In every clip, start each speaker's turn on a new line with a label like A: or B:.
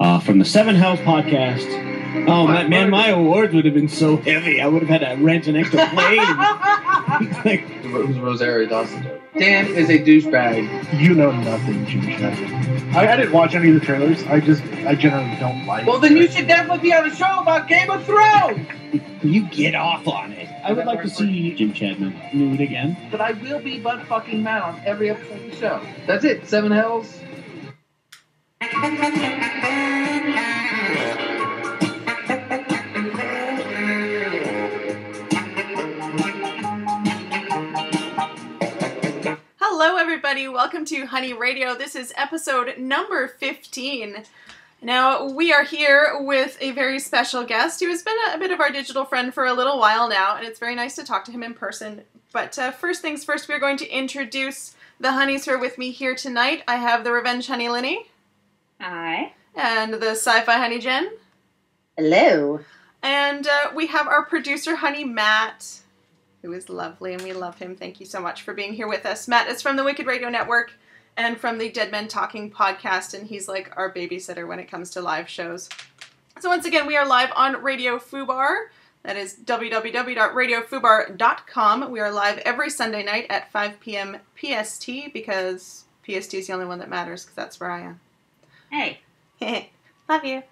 A: uh, from the Seven Hells podcast. Oh man, man, my awards would have been so heavy. I would have had to rent an extra plane. like,
B: Who's Rosario Dawson? Dan is a douchebag.
C: You know nothing, Jim Chadwick. I, I didn't watch any of the trailers. I just, I generally don't like.
B: Well, then you should definitely be on a show about Game of Thrones.
A: you get off on it. I would like to see Jim Chadman nude again.
B: But I will be butt fucking mad on every episode of the show. That's it. Seven Hells.
D: Hello, everybody. Welcome to Honey Radio. This is episode number 15. Now, we are here with a very special guest who has been a, a bit of our digital friend for a little while now, and it's very nice to talk to him in person. But uh, first things first, we are going to introduce the honeys who are with me here tonight. I have the Revenge Honey Linnie
E: Hi.
D: and the Sci Fi Honey Jen.
E: Hello.
D: And uh, we have our producer, Honey Matt, who is lovely, and we love him. Thank you so much for being here with us. Matt is from the Wicked Radio Network and from the Dead Men Talking podcast, and he's like our babysitter when it comes to live shows. So, once again, we are live on Radio Fubar. That is www.radiofubar.com. We are live every Sunday night at 5 p.m. PST because PST is the only one that matters because that's where I am.
E: Hey.
D: Love you.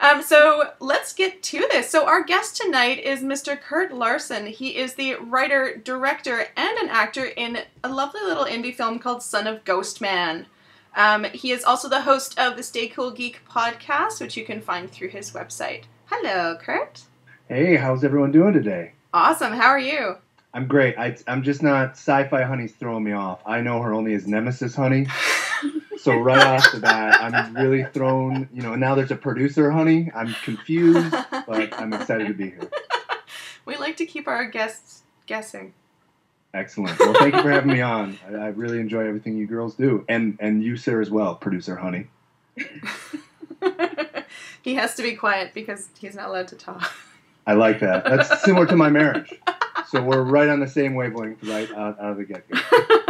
D: Um, so let's get to this. So our guest tonight is Mr. Kurt Larson. He is the writer, director, and an actor in a lovely little indie film called Son of Ghostman. Um, he is also the host of the Stay Cool Geek podcast, which you can find through his website. Hello, Kurt.
C: Hey, how's everyone doing today?
D: Awesome. How are you?
C: I'm great. I, I'm just not. Sci-fi Honey's throwing me off. I know her only as Nemesis Honey. So right off the bat, I'm really thrown. You know, now there's a producer Honey. I'm confused, but I'm excited to be here.
D: we like to keep our guests guessing.
C: Excellent. Well, thank you for having me on. I, I really enjoy everything you girls do, and and you, sir, as well, producer Honey.
D: he has to be quiet because he's not allowed to talk.
C: I like that. That's similar to my marriage. So we're right on the same wavelength, right out, out of the get-go.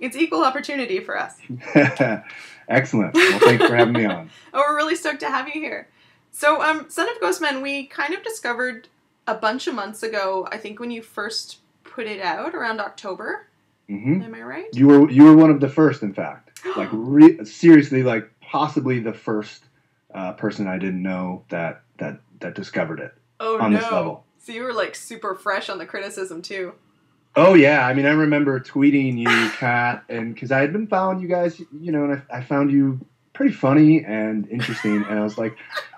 D: it's equal opportunity for us.
C: Excellent. Well, thanks for having me on.
D: Oh, we're really stoked to have you here. So, um, Son of Ghostman, we kind of discovered a bunch of months ago. I think when you first put it out around October.
C: hmm
D: Am I right?
C: You were you were one of the first, in fact. Like re- seriously, like possibly the first uh, person I didn't know that that that discovered it
D: oh
C: on
D: no!
C: this level.
D: So you were like super fresh on the criticism too.
C: Oh yeah, I mean I remember tweeting you, Kat, and because I had been following you guys, you know, and I, I found you pretty funny and interesting, and I was like,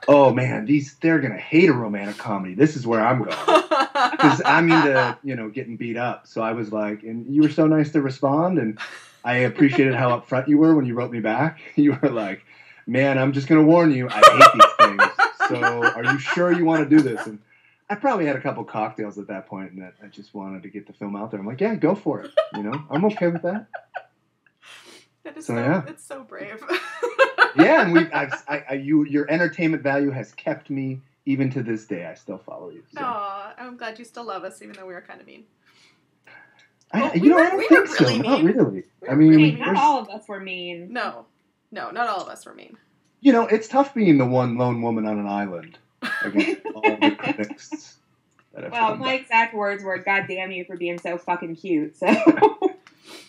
C: oh man, these they're gonna hate a romantic comedy. This is where I'm going. because I'm into you know getting beat up. So I was like, and you were so nice to respond, and I appreciated how upfront you were when you wrote me back. You were like, "Man, I'm just gonna warn you, I hate these things. So are you sure you want to do this?" And I probably had a couple cocktails at that point, and that I just wanted to get the film out there. I'm like, "Yeah, go for it. You know, I'm okay with that."
D: that is
C: So,
D: so,
C: yeah.
D: it's so brave.
C: Yeah, and we, I've, I, I, you, your entertainment value has kept me even to this day. I still follow you. So.
D: Aw, I'm glad you still love us, even though we were kind of mean.
C: I,
D: Well,
C: you
D: we
C: know,
D: were-
C: I don't
D: we
C: think
D: were
C: so.
D: really
C: Not really.
D: We
C: I mean,
D: really
E: Hey, not all of us were mean.
D: No, no, not all of us were mean.
C: you know, it's tough being the one lone woman on an island against all the critics.
E: Well, my exact words were, "God damn you for being so fucking cute." So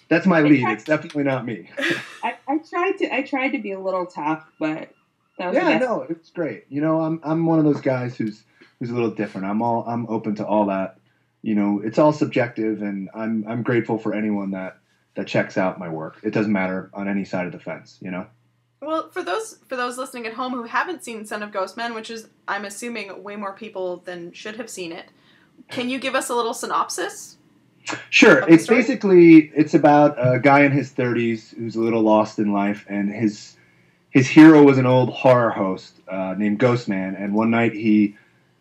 C: That's my lead. It's definitely not me.
E: I, I tried to, I tried to be a little tough, but that was
C: yeah, no, it's great. You know, I'm I'm one of those guys who's who's a little different. I'm all I'm open to all that. You know, it's all subjective, and I'm I'm grateful for anyone that that checks out my work. It doesn't matter on any side of the fence. You know.
D: Well, for those for those listening at home who haven't seen Son of Ghostman, which is I'm assuming way more people than should have seen it, can you give us a little synopsis?
C: Sure. It's basically it's about a guy in his 30s who's a little lost in life, and his his hero was an old horror host uh, named Ghostman. And one night he,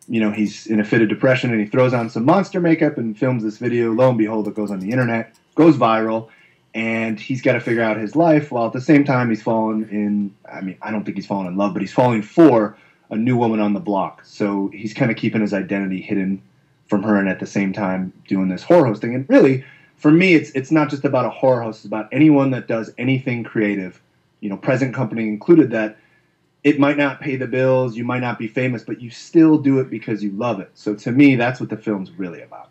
C: you know, he's in a fit of depression, and he throws on some monster makeup and films this video. Lo and behold, it goes on the internet, goes viral, and he's got to figure out his life. While at the same time, he's fallen in. I mean, I don't think he's fallen in love, but he's falling for a new woman on the block. So he's kind of keeping his identity hidden from her and at the same time doing this horror hosting. And really, for me, it's it's not just about a horror host. It's about anyone that does anything creative, you know, present company included. That it might not pay the bills, you might not be famous, but you still do it because you love it. So to me, that's what the film's really about.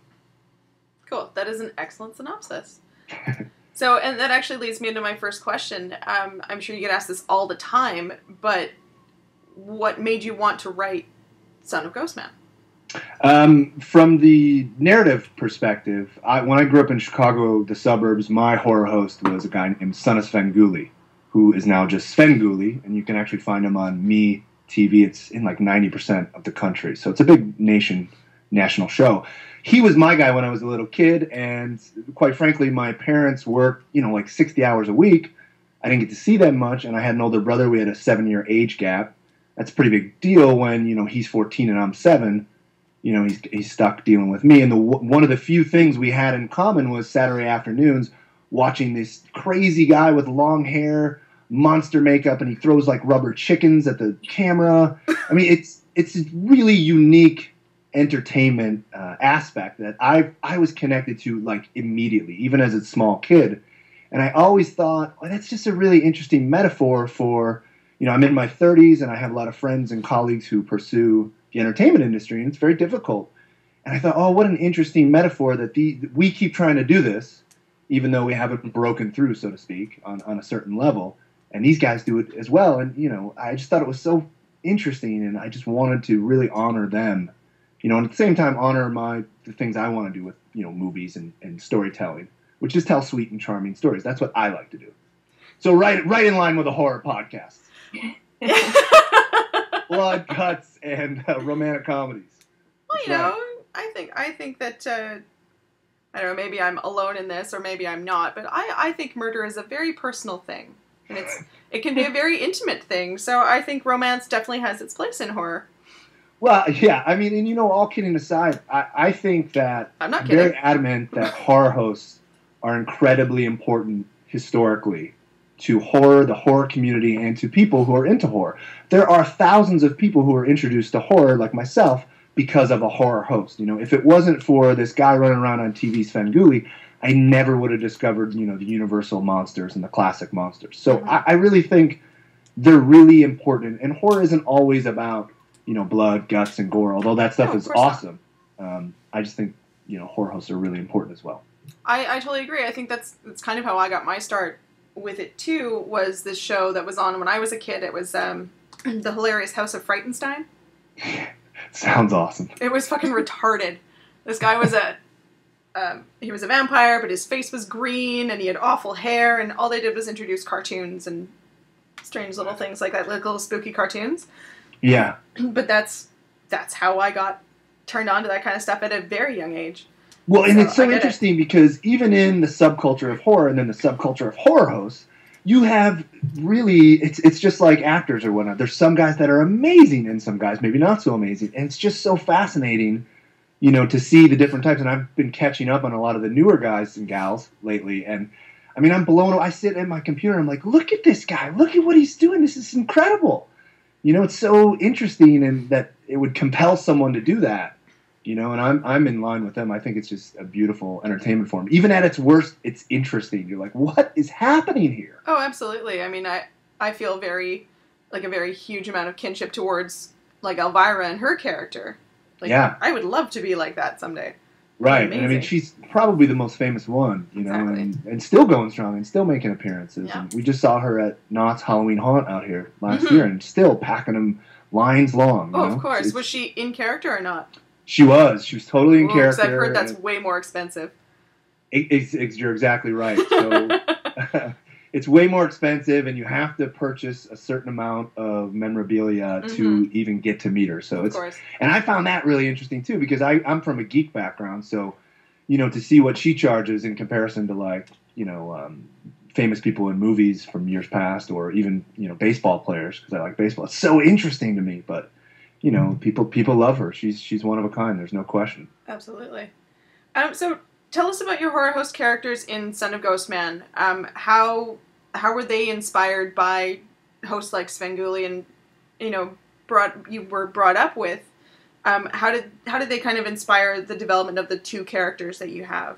D: Cool. That is an excellent synopsis. so, and that actually leads me into my first question. Um, I'm sure you get asked this all the time, but what made you want to write Son of Ghostman?
C: Um, from the narrative perspective, I, when I grew up in Chicago, the suburbs, my horror host was a guy named Son of Svengoolie, who is now just Svengoolie, and you can actually find him on Me TV. It's in like 90% of the country, so it's a big nation national show. He was my guy when I was a little kid, and quite frankly, my parents worked, you know, like 60 hours a week. I didn't get to see them much, and I had an older brother. We had a seven year age gap. That's a pretty big deal when, you know, he's 14 and I'm seven you know, he's, he's stuck dealing with me. And the one of the few things we had in common was Saturday afternoons watching this crazy guy with long hair, monster makeup, and he throws like rubber chickens at the camera. I mean, it's it's really unique entertainment uh, aspect that I I was connected to like immediately, even as a small kid. And I always thought, well, that's just a really interesting metaphor for, you know, I'm in my 30s and I have a lot of friends and colleagues who pursue the entertainment industry, and it's very difficult. And I thought, oh, what an interesting metaphor that the we keep trying to do this, even though we haven't broken through, so to speak, on, on a certain level. And these guys do it as well. And you know, I just thought it was so interesting, and I just wanted to really honor them, you know, and at the same time honor my the things I want to do with you know movies and, and storytelling, which is tell sweet and charming stories. That's what I like to do. So right right in line with a horror podcast. blood, guts, and uh, romantic comedies.
D: Well, you know, I think I think that uh, I don't know. Maybe I'm alone in this, or maybe I'm not. But I I think murder is a very personal thing, and it's it can be a very intimate thing. So I think romance definitely has its place in horror.
C: Well, yeah. I mean, and you know, all kidding aside, I, I think that
D: I'm not kidding.
C: very adamant that horror hosts are incredibly important historically to horror, the horror community, and to people who are into horror. There are thousands of people who are introduced to horror, like myself, because of a horror host. You know, if it wasn't for this guy running around on TV, Svengoolie, I never would have discovered, you know, the universal monsters and the classic monsters. So
D: Mhm.
C: I, I really think they're really important. And horror isn't always about, you know, blood, guts, and gore, although that stuff
D: No,
C: is awesome. Um, I just think, you know, horror hosts are really important as well.
D: I, I totally agree. I think that's that's kind of how I got my start with it too. Was this show that was on when I was a kid? It was um, the hilarious House of Frightenstein.
C: Sounds awesome.
D: It was fucking retarded. This guy was a um, he was a vampire, but his face was green and he had awful hair, and all they did was introduce cartoons and strange little things like that, like little spooky cartoons.
C: Yeah.
D: But that's that's how I got turned on to that kind of stuff at a very young age.
C: Well, and
D: So,
C: it's so
D: I get it.
C: interesting because even in the subculture of horror and then the subculture of horror hosts, you have really it's it's just like actors or whatnot. There's some guys that are amazing and some guys maybe not so amazing, and it's just so fascinating, you know, to see the different types. And I've been catching up on a lot of the newer guys and gals lately, and I mean, I'm blown. away. I sit at my computer, I'm like, look at this guy, look at what he's doing. This is incredible. You know, it's so interesting, and that it would compel someone to do that you know, and I'm I'm in line with them. I think it's just a beautiful entertainment form. Even at its worst, it's interesting. You're like, what is happening here?
D: Oh, absolutely. I mean, I I feel very like a very huge amount of kinship towards like Elvira and her character. Like,
C: Yeah.
D: I would love to be like that someday.
C: Right. And I mean, she's probably the most famous one, you know,
D: Exactly.
C: and, and still going strong and still making appearances.
D: Yeah.
C: And we just saw her at Knott's Halloween Haunt out here last
D: Mhm.
C: year, and still packing them lines long. you
D: Oh,
C: know?
D: of course.
C: It's-
D: Was she in character or not?
C: She was. She was totally in
D: 'cause
C: character.
D: I've heard that's way more expensive.
C: It- it's- it's- you're exactly right. So it's way more expensive, and you have to purchase a certain amount of memorabilia to even get to meet her. So
D: of
C: it's
D: course.
C: and I found that really interesting too because I, I'm from a geek background, so you know to see what she charges in comparison to like you know um, famous people in movies from years past or even you know baseball players because I like baseball. It's so interesting to me, but you know people people love her. She's she's one of a kind. There's no question.
D: Absolutely. Um, so tell us about your horror host characters in Son of Ghostman. Um, how how were they inspired by hosts like Svengoolie and you know brought you were brought up with? Um, how did how did they kind of inspire the development of the two characters that you have?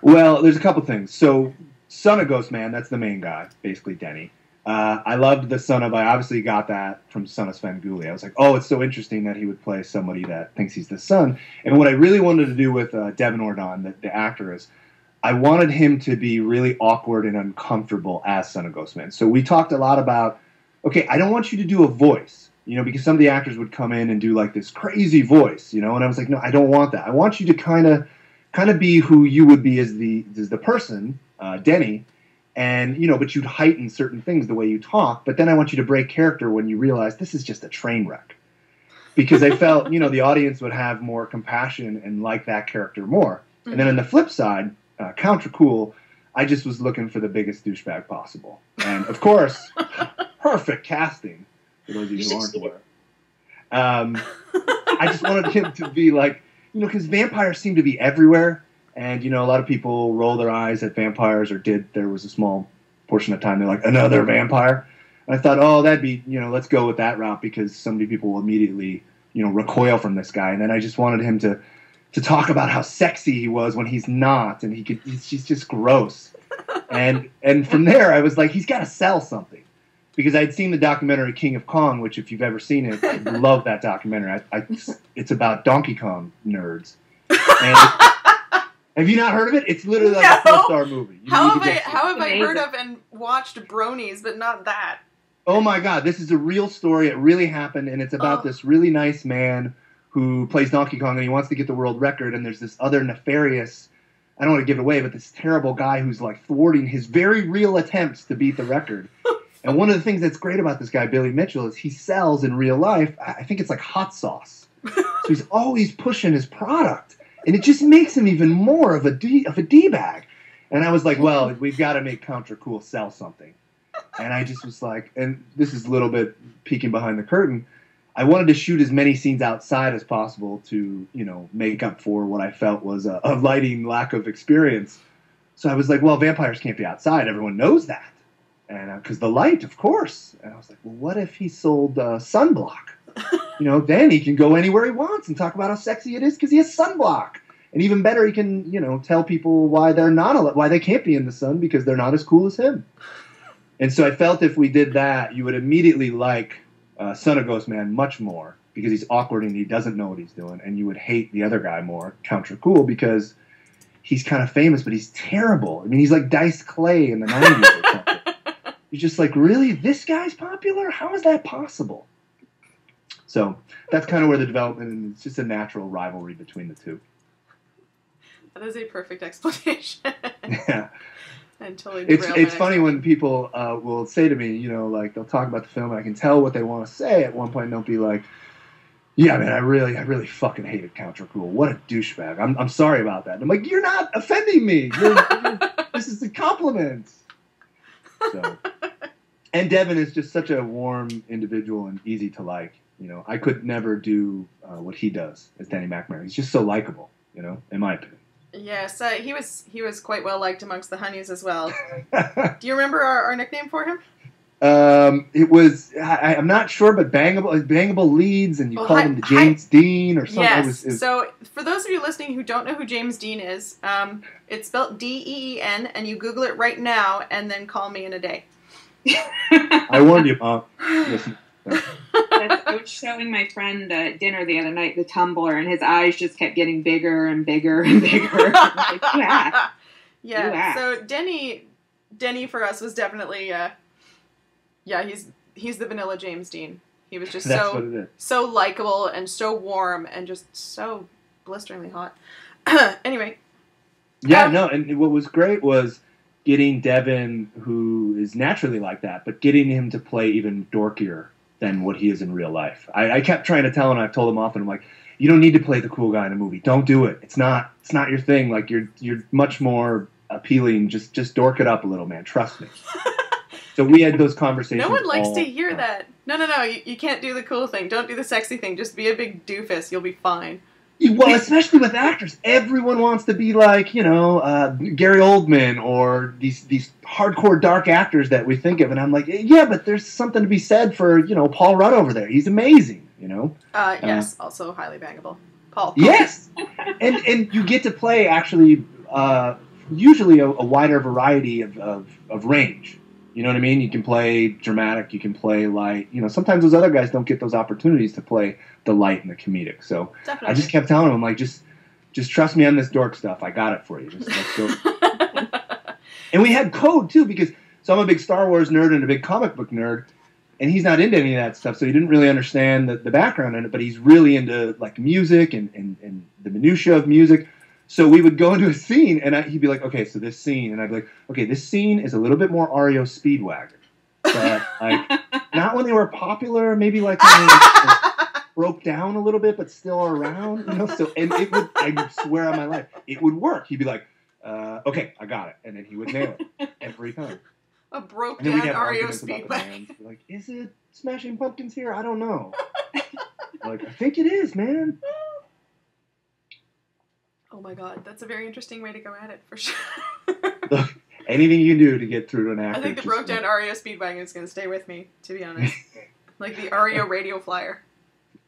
C: Well, there's a couple things. So, Son of Ghostman, that's the main guy, basically Denny. Uh, I loved the son of. I obviously got that from Son of Svengoolie. I was like, oh, it's so interesting that he would play somebody that thinks he's the son. And what I really wanted to do with uh, Devin Ordon, the, the actor, is I wanted him to be really awkward and uncomfortable as Son of Ghostman. So we talked a lot about, okay, I don't want you to do a voice, you know, because some of the actors would come in and do like this crazy voice, you know, and I was like, no, I don't want that. I want you to kind of, kind of be who you would be as the as the person, uh, Denny, and you know, but you'd heighten certain things the way you talk. But then I want you to break character when you realize this is just a train wreck. Because I felt, you know, the audience would have more compassion and like that character more. And then on the flip side, uh, counter cool, I just was looking for the biggest douchebag possible. And of course, perfect casting for those of you who aren't aware. Um, I just wanted him to be like, you know, because vampires seem to be everywhere. And, you know, a lot of people roll their eyes at vampires or did. There was a small portion of time they're like, another vampire. And I thought, oh, that'd be, you know, let's go with that route because so many people will immediately, you know, recoil from this guy. And then I just wanted him to to talk about how sexy he was when he's not, and he could. He's, he's just gross. And and from there, I was like, he's got to sell something, because I'd seen the documentary King of Kong, which if you've ever seen it, I love that documentary. I, I, it's about Donkey Kong nerds. And have you not heard of it? It's literally like a
D: No.
C: four star movie. You
D: How have I
C: get to it.
D: how have I heard of and watched Bronies, but not that?
C: Oh my god, this is a real story. It really happened, and it's about
D: Oh.
C: this really nice man who plays Donkey Kong and he wants to get the world record. And there's this other nefarious, I don't want to give it away, but this terrible guy who's like thwarting his very real attempts to beat the record. and one of the things that's great about this guy, Billy Mitchell, is he sells in real life, I I think it's like hot sauce. so he's always pushing his product. And it just makes him even more of a D, of a D bag. And I was like, well, we've got to make Counter Cool sell something and I just was like, and this is a little bit peeking behind the curtain. I wanted to shoot as many scenes outside as possible to, you know, make up for what I felt was a, a lighting lack of experience. So I was like, well, vampires can't be outside. Everyone knows that, and because the light, of course. And I was like, well, what if he sold uh, sunblock? You know, then he can go anywhere he wants and talk about how sexy it is because he has sunblock. And even better, he can, you know, tell people why they're not, why they can't be in the sun because they're not as cool as him. And so I felt if we did that, you would immediately like uh, Son of Ghostman much more because he's awkward and he doesn't know what he's doing, and you would hate the other guy more, Counter Cool, because he's kind of famous, but he's terrible. I mean, he's like Dice Clay in the '90s or something. You're just like, really, this guy's popular? How is that possible? So that's kind of where the development, and it's just a natural rivalry between the two.
D: That is a perfect explanation.
C: Yeah.
D: and totally
C: it's it's funny when people uh, will say to me, you know, like they'll talk about the film, and I can tell what they want to say. At one point, and they'll be like, "Yeah, man, I really, I really fucking hated Counter Cool. What a douchebag. I'm, I'm sorry about that." And I'm like, "You're not offending me. You're, you're- this is a compliment." So, and Devin is just such a warm individual and easy to like. You know, I could never do uh, what he does as Danny McNamara. He's just so likable. You know, in my opinion.
D: Yes, uh, he was he was quite well liked amongst the honeys as well. Do you remember our, our nickname for him?
C: Um, it was I, I'm not sure, but bangable bangable leads, and you
D: Well,
C: called
D: hi-
C: him the James Dean or something.
D: yes.
C: It was, it was-
D: So for those of you listening who don't know who James Dean is, um, it's spelled D E E N, and you Google it right now, and then call me in a day.
C: I warned you, Mom. Listen,
E: I was showing my friend at dinner the other night the Tumblr, and his eyes just kept getting bigger and bigger and bigger. I like, "You act."
D: yeah. So Denny, Denny for us was definitely, uh, yeah, he's he's the vanilla James Dean. He was just
C: that's
D: so
C: what it is.
D: so likable and so warm and just so blisteringly hot. anyway,
C: Yeah,
D: Um,
C: no, and what was great was getting Devin, who is naturally like that, but getting him to play even dorkier than what he is in real life. I, I kept trying to tell him, I've told him often, I'm like, you don't need to play the cool guy in a movie. Don't do it. It's not. It's not your thing. Like you're you're much more appealing. Just just dork it up a little, man. Trust me. so we had those conversations.
D: no one likes to hear
C: time.
D: that. No, no, no. You, you can't do the cool thing. Don't do the sexy thing. Just be a big doofus. You'll be fine.
C: Well, especially with actors, everyone wants to be like you know uh, Gary Oldman or these these hardcore dark actors that we think of, and I'm like, yeah, but there's something to be said for you know Paul Rudd over there. He's amazing, you know.
D: Uh, yes, also highly bangable. Paul.
C: Yes, and and you get to play actually uh, usually a, a wider variety of, of, of range. You know what I mean? You can play dramatic, you can play light. You know, sometimes those other guys don't get those opportunities to play the light and the comedic. So
D: Definitely.
C: I just kept telling him, like, just just trust me on this dork stuff. I got it for you. Just let's go. and we had code too because so I'm a big Star Wars nerd and a big comic book nerd, and he's not into any of that stuff, so he didn't really understand the, the background in it. But he's really into like music and and, and the minutia of music. So we would go into a scene, and I, he'd be like, "Okay, so this scene," and I'd be like, "Okay, this scene is a little bit more REO Speedwagon, but like not when they were popular, maybe like when they broke down a little bit, but still around, you know." So and it would, I swear on my life, it would work. He'd be like, uh, "Okay, I got it," and then he would nail it every time.
D: a broke down REO
C: arguments about the
D: Speedway.
C: bands. Be Like, is it Smashing Pumpkins here? I don't know. like, I think it is, man.
D: Oh my god, that's a very interesting way to go at it for sure.
C: Anything you do to get through to an actor.
D: I think the broke down REO Speedwagon is going to stay with me, to be honest. like the REO radio flyer.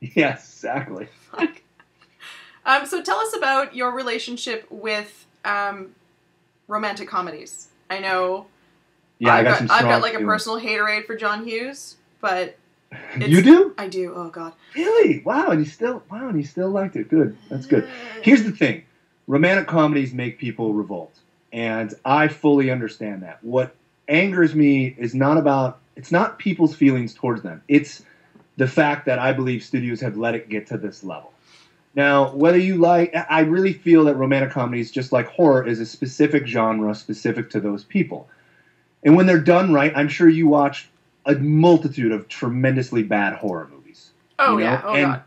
C: Yes, exactly.
D: Fuck. Um, so tell us about your relationship with um, romantic comedies. I know
C: Yeah,
D: I've
C: I got,
D: got, I've got like a personal haterade for John Hughes, but
C: You do?
D: I do. Oh god.
C: Really? Wow, and you still wow, and you still liked it. Good. That's good. Here's the thing. Romantic comedies make people revolt. And I fully understand that. What angers me is not about it's not people's feelings towards them. It's the fact that I believe studios have let it get to this level. Now, whether you like I really feel that romantic comedies just like horror is a specific genre specific to those people. And when they're done right, I'm sure you watch a multitude of tremendously bad horror movies.
D: Oh
C: you know,
D: yeah. Oh
C: and-
D: god.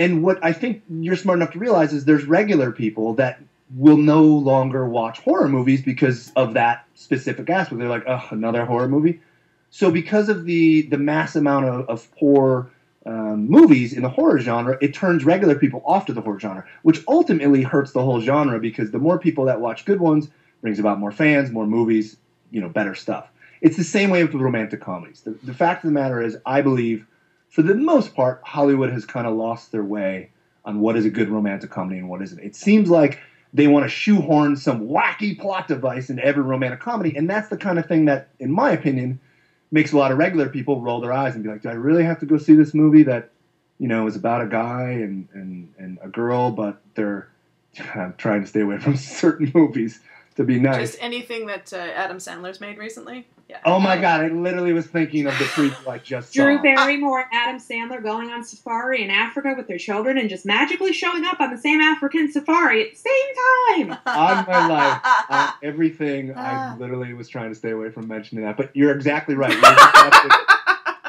C: And what I think you're smart enough to realize is there's regular people that will no longer watch horror movies because of that specific aspect. They're like, oh, another horror movie. So because of the the mass amount of, of poor um, movies in the horror genre, it turns regular people off to the horror genre, which ultimately hurts the whole genre because the more people that watch good ones brings about more fans, more movies, you know, better stuff. It's the same way with romantic comedies. The, the fact of the matter is, I believe, for the most part, Hollywood has kind of lost their way on what is a good romantic comedy and what isn't. It seems like they want to shoehorn some wacky plot device into every romantic comedy, and that's the kind of thing that, in my opinion, makes a lot of regular people roll their eyes and be like, "Do I really have to go see this movie that, you know, is about a guy and and and a girl, but they're I'm trying to stay away from certain movies to be nice."
D: Just anything that uh, Adam Sandler's made recently. Yeah.
C: Oh my god, I literally was thinking of the freak I just
E: Drew
C: saw.
E: Barrymore and Adam Sandler going on safari in Africa with their children and just magically showing up on the same African safari at the same time.
C: on my life, on everything.
D: Ah.
C: I literally was trying to stay away from mentioning that, but you're exactly right. We, were just watching-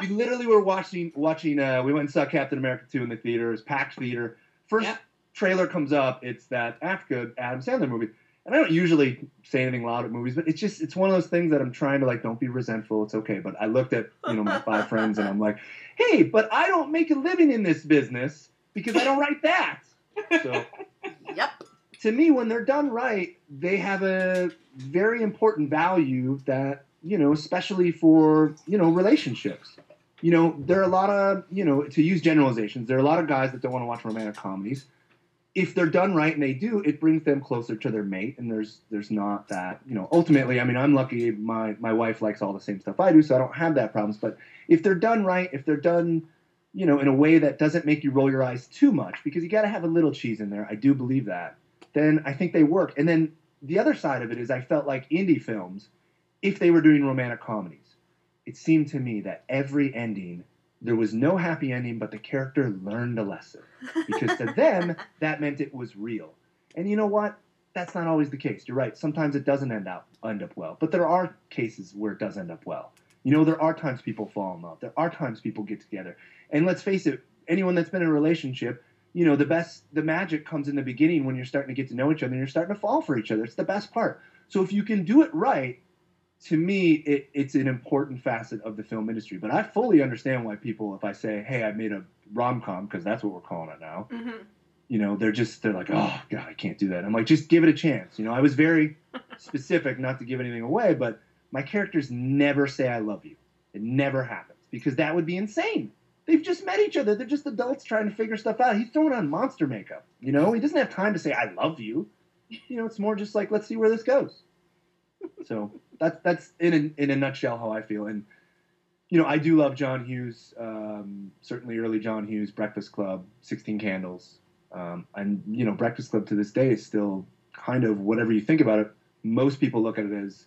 C: we literally were watching. Watching. Uh, we went and saw Captain America two in the theaters, packed theater. First
E: Yep.
C: trailer comes up. It's that Africa Adam Sandler movie. And I don't usually say anything loud at movies, but it's just it's one of those things that I'm trying to like. Don't be resentful. It's okay. But I looked at you know my five friends and I'm like, hey, but I don't make a living in this business because I don't write that. So
D: Yep.
C: to me, when they're done right, they have a very important value that, you know, especially for, you know, relationships. You know, there are a lot of, you know, to use generalizations, there are a lot of guys that don't want to watch romantic comedies. If they're done right and they do, it brings them closer to their mate and there's there's not that, you know, ultimately, I mean, I'm lucky my my wife likes all the same stuff I do, so I don't have that problems, but if they're done right, if they're done you know, in a way that doesn't make you roll your eyes too much, because you got to have a little cheese in there. I do believe that. Then I think they work. And then the other side of it is, I felt like indie films, if they were doing romantic comedies, it seemed to me that every ending there was no happy ending, but the character learned a lesson because to them that meant it was real. And you know what? That's not always the case. You're right. Sometimes it doesn't end up end up well, but there are cases where it does end up well. You know, there are times people fall in love. There are times people get together. And let's face it, anyone that's been in a relationship, you know, the best, the magic comes in the beginning when you're starting to get to know each other and you're starting to fall for each other. It's the best part. So if you can do it right, to me, it, it's an important facet of the film industry. But I fully understand why people, if I say, hey, I made a rom com, because that's what we're calling it now,
D: hmm
C: you know, they're just, they're like, oh, God, I can't do that. I'm like, just give it a chance. You know, I was very specific not to give anything away, but my characters never say I love you. It never happens because that would be insane. They've just met each other. They're just adults trying to figure stuff out. He's throwing on monster makeup. You know, he doesn't have time to say I love you. You know, it's more just like let's see where this goes. So that's that's in a, in a nutshell how I feel. And you know, I do love John Hughes. Um, certainly, early John Hughes, Breakfast Club, Sixteen Candles, um, and you know, Breakfast Club to this day is still kind of whatever you think about it. Most people look at it as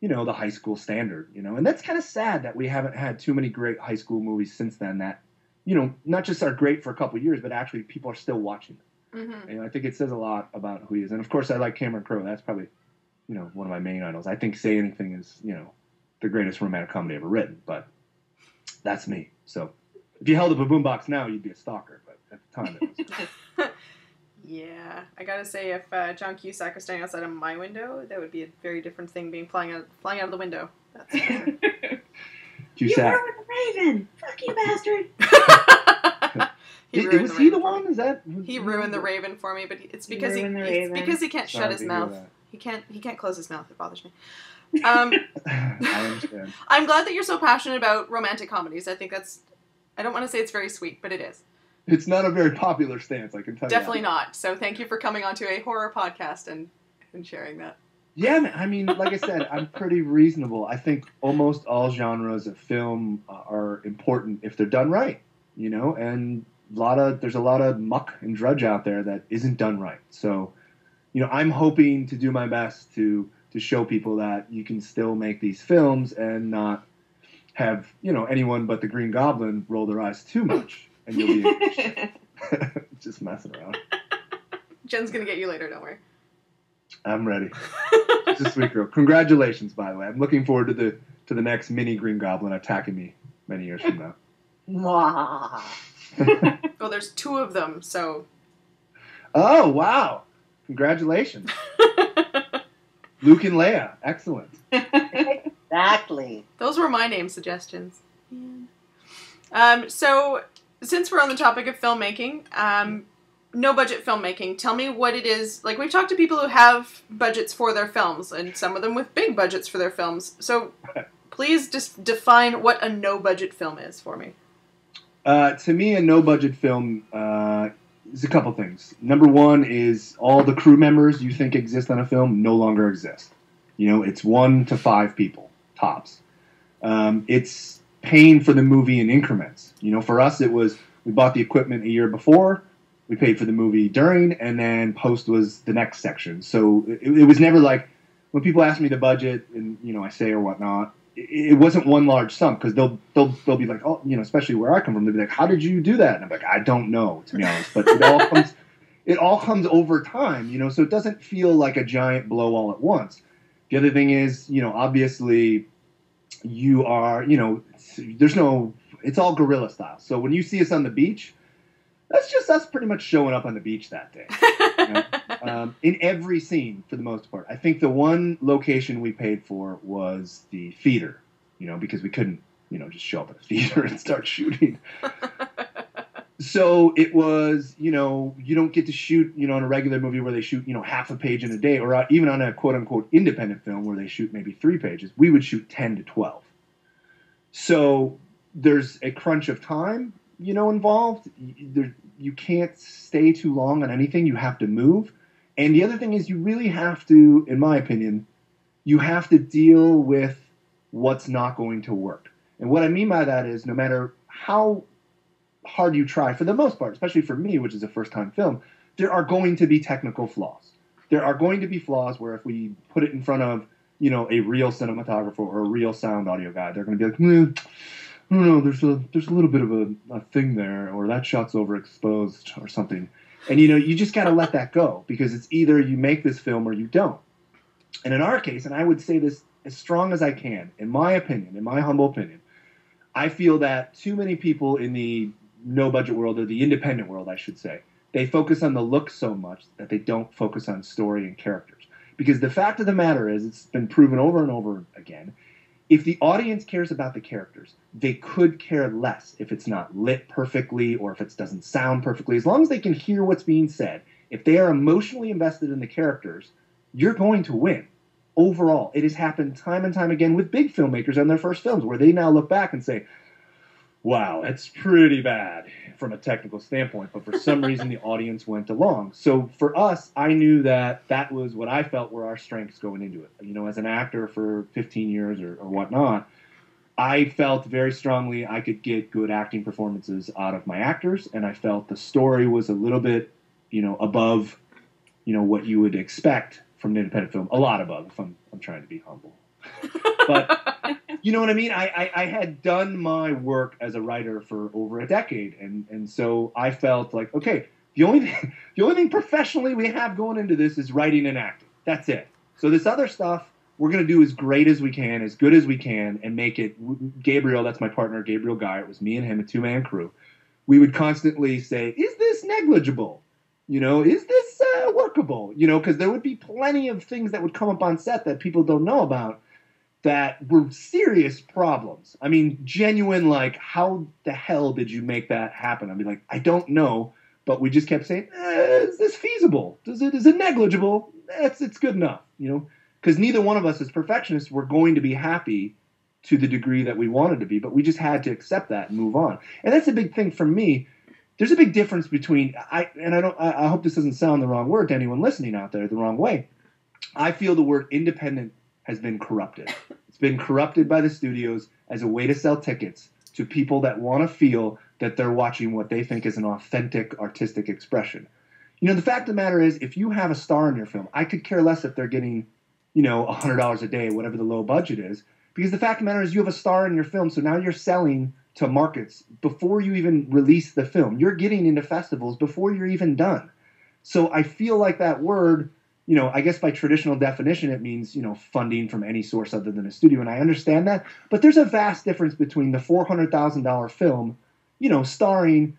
C: you know the high school standard. You know, and that's kind of sad that we haven't had too many great high school movies since then. That you know, not just are great for a couple years, but actually people are still watching them.
D: hmm
C: And I think it says a lot about who he is. And of course, I like Cameron Crowe. That's probably, you know, one of my main idols. I think Say Anything is, you know, the greatest romantic comedy ever written. But that's me. So if you held up a boombox now, you'd be a stalker. But at the time, it was.
D: Yeah, I gotta say, if uh, John Cusack was standing outside of my window, that would be a very different thing being flying out flying out of the window. That's for sure.
E: You
C: Cusack.
E: ruined the Raven. Fuck you, bastard.
D: he
C: It-
D: ruined
C: was
D: the
C: he the
D: Raven for
C: one?
D: me.
C: Is that
D: He ruined the Raven for me, but it's because he,
E: ruined the
D: it's because he can't
C: Sorry
D: shut his
C: to hear
D: mouth. He can't he can't close his mouth. It bothers me. Um,
C: I understand.
D: I'm glad that you're so passionate about romantic comedies. I think that's I don't want to say it's very sweet, but it is
C: It's not a very popular stance, I can tell
D: definitely
C: you.
D: Definitely not. So thank you for coming onto a horror podcast and and sharing that.
C: Yeah, man, I mean, like I said, I'm pretty reasonable. I think almost all genres of film are important if they're done right, you know. And a lot of there's a lot of muck and drudge out there that isn't done right. So, you know, I'm hoping to do my best to to show people that you can still make these films and not have you know anyone but the Green Goblin roll their eyes too much, and you'll be just messing around.
D: Jen's gonna get you later. Don't worry.
C: I'm ready. She's a sweet girl. Congratulations, by the way. I'm looking forward to the to the next mini Green Goblin attacking me many years from now.
E: Mwah.
D: well, there's two of them, so
C: oh wow! Congratulations, Luke and Leia. Excellent.
F: Exactly.
D: Those were my name suggestions. Um, so, since we're on the topic of filmmaking, um, no budget filmmaking, tell me what it is. Like, we've talked to people who have budgets for their films, and some of them with big budgets for their films. So, please just define what a no budget film is for me.
C: Uh, to me, a no budget film uh, is a couple things. Number one is all the crew members you think exist on a film no longer exist. You know, it's one to five people tops. Um, it's paying for the movie in increments. You know, for us, it was we bought the equipment a year before, we paid for the movie during, and then post was the next section. So it, it was never like when people ask me the budget and you know I say or whatnot, it, wasn't one large sum because they'll they'll they'll be like, oh, you know, especially where I come from, they'll be like, how did you do that? And I'm like, I don't know, to be honest, but it all comes it all comes over time, you know, so it doesn't feel like a giant blow all at once. The other thing is, you know, obviously you are, you know, there's no, it's all guerrilla style. So when you see us on the beach, that's just us pretty much showing up on the beach that day um, in every scene for the most part. I think the one location we paid for was the theater, you know, because we couldn't, you know, just show up at a theater and start shooting. so it was, you know, you don't get to shoot, you know, on a regular movie where they shoot, you know, half a page in a day, or uh, even on a quote unquote independent film where they shoot maybe three pages. We would shoot 10 to 12. So there's a crunch of time, you know, involved. You can't stay too long on anything. You have to move. And the other thing is, you really have to, in my opinion, you have to deal with what's not going to work. And what I mean by that is, no matter how hard you try, for the most part, especially for me, which is a first time film, there are going to be technical flaws. There are going to be flaws where if we put it in front of, you know, a real cinematographer or a real sound audio guy, they're going to be like, mm, I don't there's a there's a little bit of a, a thing there, or that shot's overexposed or something. And you know, you just got to let that go because it's either you make this film or you don't. And in our case, and I would say this as strong as I can, in my opinion, in my humble opinion, I feel that too many people in the no budget world or the independent world, I should say, they focus on the look so much that they don't focus on story and characters. Because the fact of the matter is, it's been proven over and over again, if the audience cares about the characters, they could care less if it's not lit perfectly or if it doesn't sound perfectly. As long as they can hear what's being said, if they are emotionally invested in the characters, you're going to win. Overall, it has happened time and time again with big filmmakers on their first films where they now look back and say, wow, that's pretty bad from a technical standpoint. But for some reason, the audience went along. So for us, I knew that that was what I felt were our strengths going into it. You know, as an actor for 15 years or, or whatnot, I felt very strongly I could get good acting performances out of my actors, and I felt the story was a little bit, you know, above, you know, what you would expect from an independent film. A lot above, if I'm, I'm trying to be humble. but you know what I mean? I, I, I, had done my work as a writer for over a decade, and, and so I felt like, okay, the only thing, the only thing professionally we have going into this is writing and acting. That's it. So this other stuff we're going to do as great as we can, as good as we can, and make it. Gabriel, that's my partner, Gabriel Guy. It was me and him, a two man crew. We would constantly say, "Is this negligible? You know, is this uh, workable? You know, because there would be plenty of things that would come up on set that people don't know about." That were serious problems. I mean, genuine, like, how the hell did you make that happen? I'd be like, I don't know, but we just kept saying, eh, is this feasible? Is it, is it negligible? It's, it's good enough, you know? Because neither one of us as perfectionists were going to be happy to the degree that we wanted to be, but we just had to accept that and move on. And that's a big thing for me. There's a big difference between I and I don't I, I hope this doesn't sound the wrong word to anyone listening out there the wrong way. I feel the word independent has been corrupted. It's been corrupted by the studios as a way to sell tickets to people that want to feel that they're watching what they think is an authentic artistic expression. You know, the fact of the matter is, if you have a star in your film, I could care less if they're getting, you know, $100 a day, whatever the low budget is, because the fact of the matter is, you have a star in your film, so now you're selling to markets before you even release the film. You're getting into festivals before you're even done. So I feel like that word you know, I guess by traditional definition, it means, you know, funding from any source other than a studio. And I understand that. But there's a vast difference between the $400,000 film, you know, starring,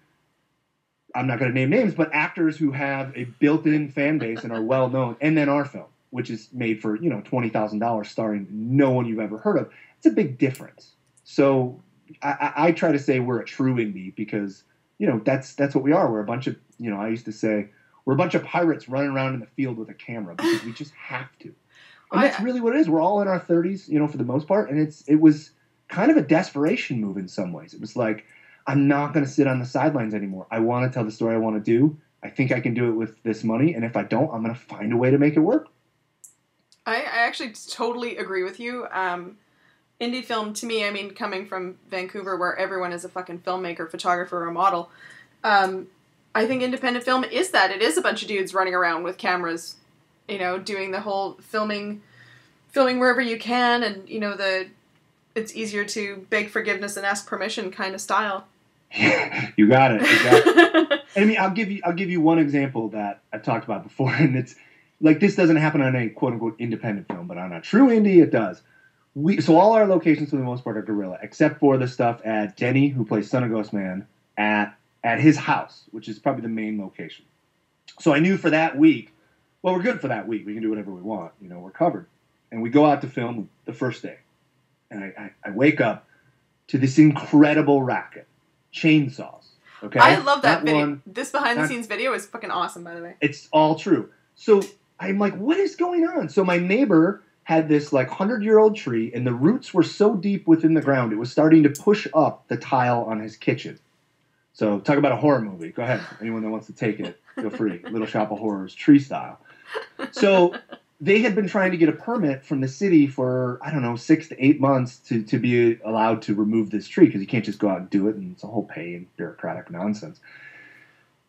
C: I'm not going to name names, but actors who have a built in fan base and are well known, and then our film, which is made for, you know, $20,000 starring no one you've ever heard of. It's a big difference. So I, I try to say we're a true indie because, you know, that's, that's what we are. We're a bunch of, you know, I used to say, we're a bunch of pirates running around in the field with a camera because we just have to. And that's really what it is. We're all in our 30s, you know, for the most part, and it's it was kind of a desperation move in some ways. It was like I'm not going to sit on the sidelines anymore. I want to tell the story I want to do. I think I can do it with this money, and if I don't, I'm going to find a way to make it work.
D: I, I actually totally agree with you. Um, indie film, to me, I mean, coming from Vancouver, where everyone is a fucking filmmaker, photographer, or model, um, I think independent film is that. It is a bunch of dudes running around with cameras, you know, doing the whole filming filming wherever you can and, you know, the it's easier to beg forgiveness and ask permission kind of style.
C: you got it. You got it. I mean, I'll give you I'll give you one example that I've talked about before, and it's like this doesn't happen on a quote unquote independent film, but on a true indie, it does. We so all our locations for the most part are guerrilla, except for the stuff at Denny, who plays Son of Ghostman, at at his house, which is probably the main location. So I knew for that week, well, we're good for that week. We can do whatever we want. You know, we're covered. And we go out to film the first day. And I, I, I wake up to this incredible racket chainsaws. Okay.
D: I love that Not video. One, this behind the scenes video is fucking awesome, by the way.
C: It's all true. So I'm like, what is going on? So my neighbor had this like hundred year old tree, and the roots were so deep within the ground, it was starting to push up the tile on his kitchen. So talk about a horror movie. Go ahead. Anyone that wants to take it, feel free. Little Shop of Horrors, tree style. So they had been trying to get a permit from the city for I don't know six to eight months to to be allowed to remove this tree because you can't just go out and do it, and it's a whole pay and bureaucratic nonsense.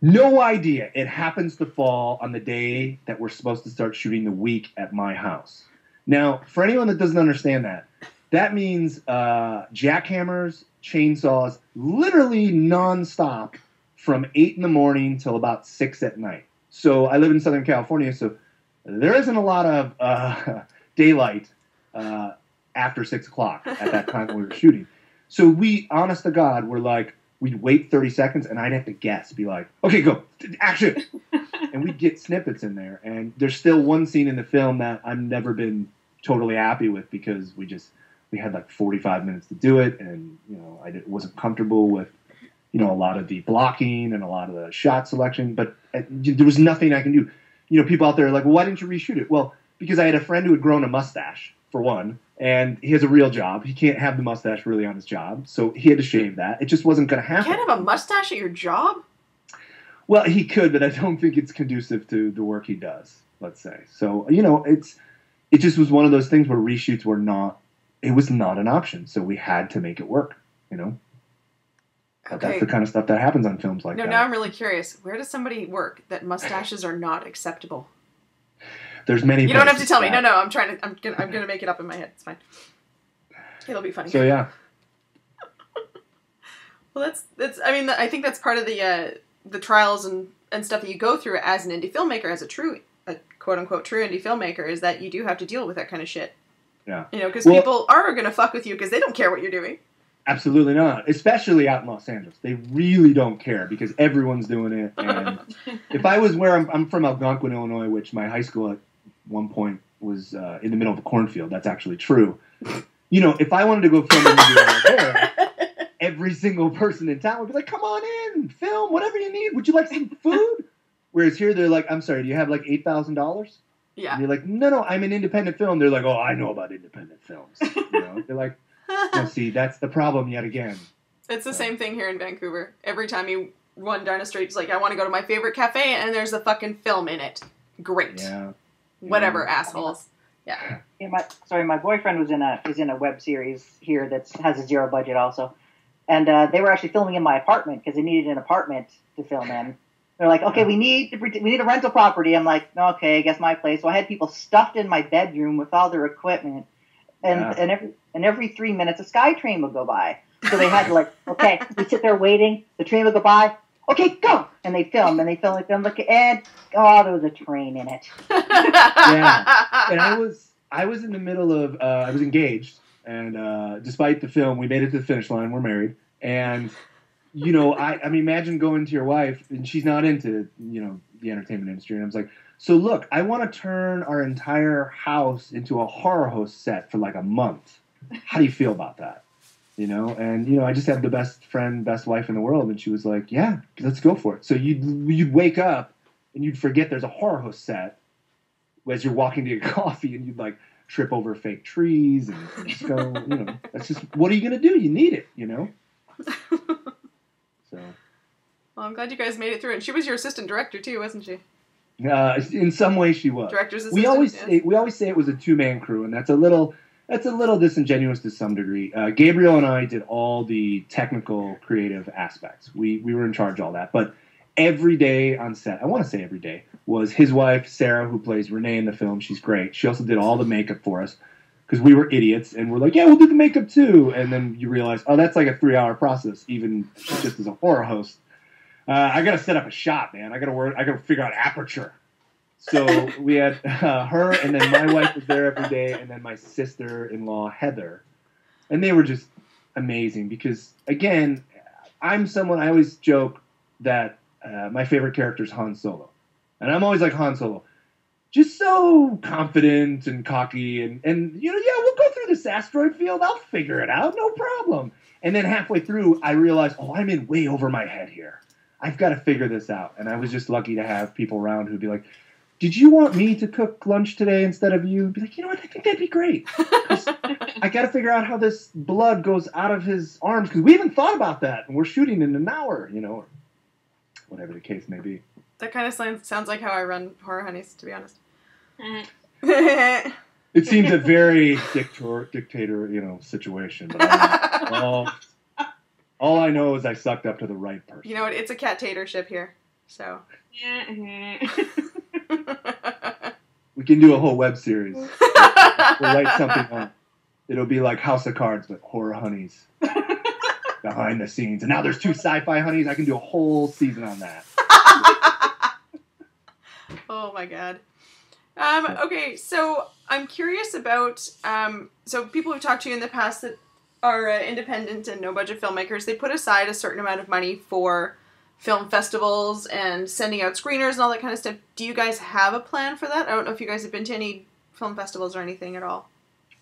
C: No idea. It happens to fall on the day that we're supposed to start shooting the week at my house. Now, for anyone that doesn't understand that, that means uh, jackhammers, chainsaws, literally nonstop from eight in the morning till about six at night. So I live in Southern California, so there isn't a lot of uh, daylight uh, after six o'clock at that time when we were shooting. So we, honest to God, were like, we'd wait 30 seconds and I'd have to guess, be like, okay, go, action. and we'd get snippets in there. And there's still one scene in the film that I've never been totally happy with because we just we had like 45 minutes to do it, and you know I wasn't comfortable with you know a lot of the blocking and a lot of the shot selection, but uh, there was nothing I can do. You know, people out there are like, well, why didn't you reshoot it? Well, because I had a friend who had grown a mustache for one, and he has a real job. He can't have the mustache really on his job, so he had to shave that. It just wasn't going to happen.
D: You
C: happen.
D: can't have a mustache at your job?
C: Well, he could, but I don't think it's conducive to the work he does. Let's say so. You know, it's it just was one of those things where reshoots were not. It was not an option, so we had to make it work. You know, but
D: Okay.
C: that's the kind of stuff that happens on films like
D: no,
C: that.
D: now I'm really curious. Where does somebody work that mustaches are not acceptable?
C: There's many.
D: You don't have to tell me. No, no, I'm trying to. I'm gonna. I'm gonna make it up in my head. It's fine. It'll be funny.
C: So yeah,
D: Well, that's that's. I mean, I think that's part of the uh, the trials and and stuff that you go through as an indie filmmaker, as a true, a quote unquote true indie filmmaker, is that you do have to deal with that kind of shit.
C: Yeah.
D: You know, because
C: Well-
D: people are gonna fuck with you because they don't care what you're doing.
C: absolutely not. Especially out in Los Angeles, they really don't care because everyone's doing it. And if I was where I'm, I'm from Algonquin, Illinois, which my high school at one point was uh, in the middle of a cornfield. That's actually true. You know, if I wanted to go film a movie over there, every single person in town would be like, "Come on in, film whatever you need. Would you like some food?" Whereas here, they're like, "I'm sorry, do you have like eight thousand dollars?"
D: Yeah.
C: And you're like, "No, no, I'm an independent film." They're like, "Oh, I know about independent films." You know, they're like, "No, see, that's the problem yet again."
D: It's the same thing here in Vancouver. Every time you run down a street, it's like, I want to go to my favorite cafe, and there's a fucking film in it. Great.
C: Yeah.
D: Whatever,
C: Yeah.
D: assholes. Yeah.
F: Yeah, my sorry, my boyfriend was in a is in a web series here that has a zero budget also, and uh, they were actually filming in my apartment because they needed an apartment to film in. They're like, okay, we need to, we need a rental property. I'm like, okay, I guess my place. So I had people stuffed in my bedroom with all their equipment, and
C: Yeah.
F: and every and every three minutes a sky train would go by. So they had to like, okay, we sit there waiting. The train would go by. Okay, go, and they film and they film and film. Look, and oh, there was a train in it.
C: Yeah, and I was I was in the middle of uh, I was engaged, and uh, despite the film, we made it to the finish line. We're married, and you know, I I mean, imagine going to your wife and she's not into you know the entertainment industry, and I was like, so look, I want to turn our entire house into a horror host set for like a month. How do you feel about that? You know, and you know, I just have the best friend, best wife in the world, and she was like, "Yeah, let's go for it." So you'd you'd wake up and you'd forget there's a horror host set as you're walking to your coffee, and you'd like trip over fake trees and, and just go, you know, that's just what are you gonna do? You need it, you know. So,
D: Well, I'm glad you guys made it through. And she was your assistant director too, wasn't she?
C: uh, in some way, she was.
D: Director's assistant.
C: we always
D: yes.
C: say we always say it was a two man crew, and that's a little that's a little disingenuous to some degree. Uh, Gabriel and I did all the technical, creative aspects. We we were in charge of all that, but every day on set, I want to say every day, was his wife Sarah, who plays Renee in the film. She's great. She also did all the makeup for us because we were idiots, and we're like, yeah, we'll do the makeup too. And then you realize, oh, that's like a three hour process, even just as a horror host. Uh, I gotta set up a shot, man. I gotta work. I gotta figure out aperture. So we had uh, her, and then my wife was there every day, and then my sister-in-law Heather, and they were just amazing because again, I'm someone I always joke that uh, my favorite character is Han Solo, and I'm always like Han Solo, just so confident and cocky, and and you know, yeah, we'll go through this asteroid field, I'll figure it out, no problem. And then halfway through, I realized, oh, I'm in way over my head here. I've got to figure this out. And I was just lucky to have people around who'd be like, did you want me to cook lunch today instead of you? Be like, you know what? I think that'd be great I got to figure out how this blood goes out of his arms because we haven't thought about that, and we're shooting in an hour, you know, or whatever the case may be.
D: That kind of sounds, sounds like how I run Horror Honeys, to be honest.
C: It seems a very dictator, dictator, you know, situation. But I, all, all I know is I sucked up to the right person.
D: you know what? It's a cat-tatorship here. So.
E: yeah. Mm-hmm.
C: we can do a whole web series. We'll write something on. It'll be like House of Cards, but horror honeys behind the scenes. And now there's two sci-fi honeys. I can do a whole season on that.
D: oh my god. Um, okay, so I'm curious about um, so people who've talked to you in the past that are uh, independent and no budget filmmakers. They put aside a certain amount of money for film festivals and sending out screeners and all that kind of stuff. Do you guys have a plan for that? I don't know if you guys have been to any film festivals or anything at all.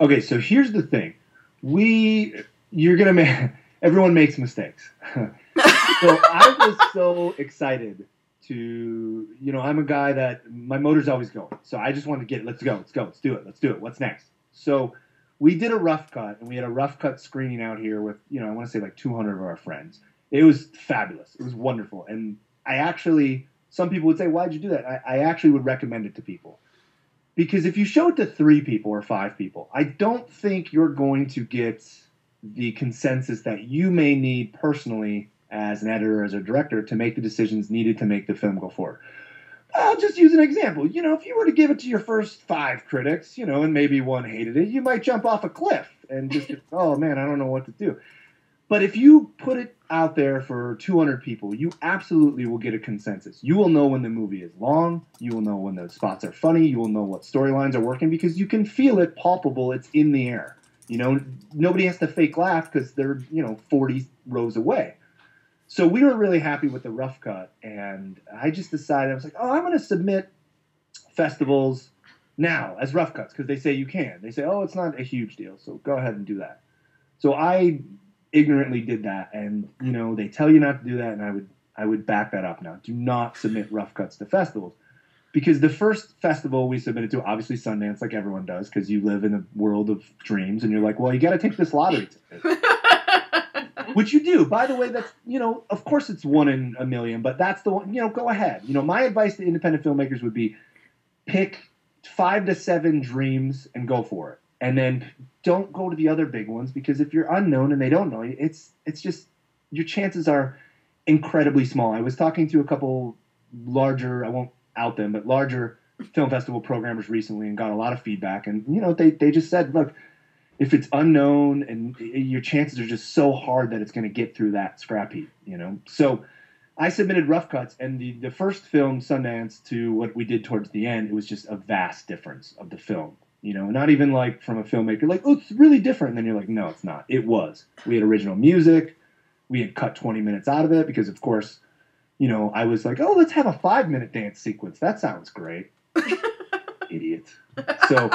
C: Okay, so here's the thing. We, you're gonna make. Everyone makes mistakes. so I was so excited to, you know, I'm a guy that my motor's always going. So I just wanted to get, let's go, let's go, let's do it, let's do it. What's next? So we did a rough cut, and we had a rough cut screening out here with you know I want to say like 200 of our friends. It was fabulous. It was wonderful, and I actually some people would say, "Why'd you do that?" I, I actually would recommend it to people because if you show it to three people or five people, I don't think you're going to get the consensus that you may need personally as an editor, as a director, to make the decisions needed to make the film go forward. I'll just use an example. You know, if you were to give it to your first five critics, you know, and maybe one hated it, you might jump off a cliff and just, oh man, I don't know what to do. But if you put it out there for 200 people, you absolutely will get a consensus. You will know when the movie is long. You will know when the spots are funny. You will know what storylines are working because you can feel it palpable. It's in the air. You know, nobody has to fake laugh because they're, you know, 40 rows away. So we were really happy with the rough cut. And I just decided, I was like, oh, I'm going to submit festivals now as rough cuts because they say you can. They say, oh, it's not a huge deal. So go ahead and do that. So I ignorantly did that, and you know they tell you not to do that, and I would I would back that up now. Do not submit rough cuts to festivals because the first festival we submitted to, obviously Sundance, like everyone does, because you live in a world of dreams, and you're like, well, you got to take this lottery ticket. Which you do. By the way, that's you know, of course it's one in a million, but that's the one. You know, go ahead. You know, my advice to independent filmmakers would be pick five to seven dreams and go for it and then don't go to the other big ones because if you're unknown and they don't know you, it's it's just your chances are incredibly small. I was talking to a couple larger, I won't out them, but larger film festival programmers recently and got a lot of feedback. And you know, they they just said, look, if it's unknown and your chances are just so hard that it's going to get through that scrap heap, you know. So I submitted rough cuts, and the the first film Sundance to what we did towards the end, it was just a vast difference of the film. You know, not even like from a filmmaker, like, oh, it's really different. And then you're like, no, it's not. It was. We had original music. We had cut 20 minutes out of it because, of course, you know, I was like, oh, let's have a five minute dance sequence. That sounds great. Idiot. So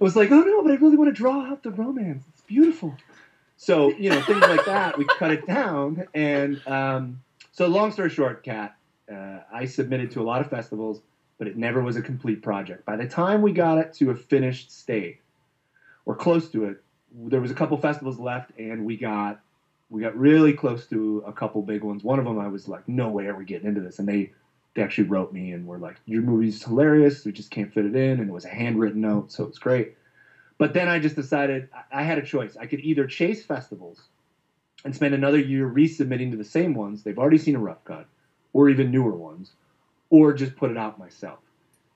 C: I was like, oh no, but I really want to draw out the romance. It's beautiful. So, you know, things like that, we cut it down. And um, so, long story short, Kat, uh, I submitted to a lot of festivals but it never was a complete project. By the time we got it to a finished state, or close to it, there was a couple festivals left, and we got we got really close to a couple big ones. One of them, I was like, "No way are we getting into this," and they they actually wrote me and were like, "Your movie's hilarious. We just can't fit it in," and it was a handwritten note, so it's great. But then I just decided I had a choice. I could either chase festivals and spend another year resubmitting to the same ones they've already seen a rough cut, or even newer ones, or just put it out myself.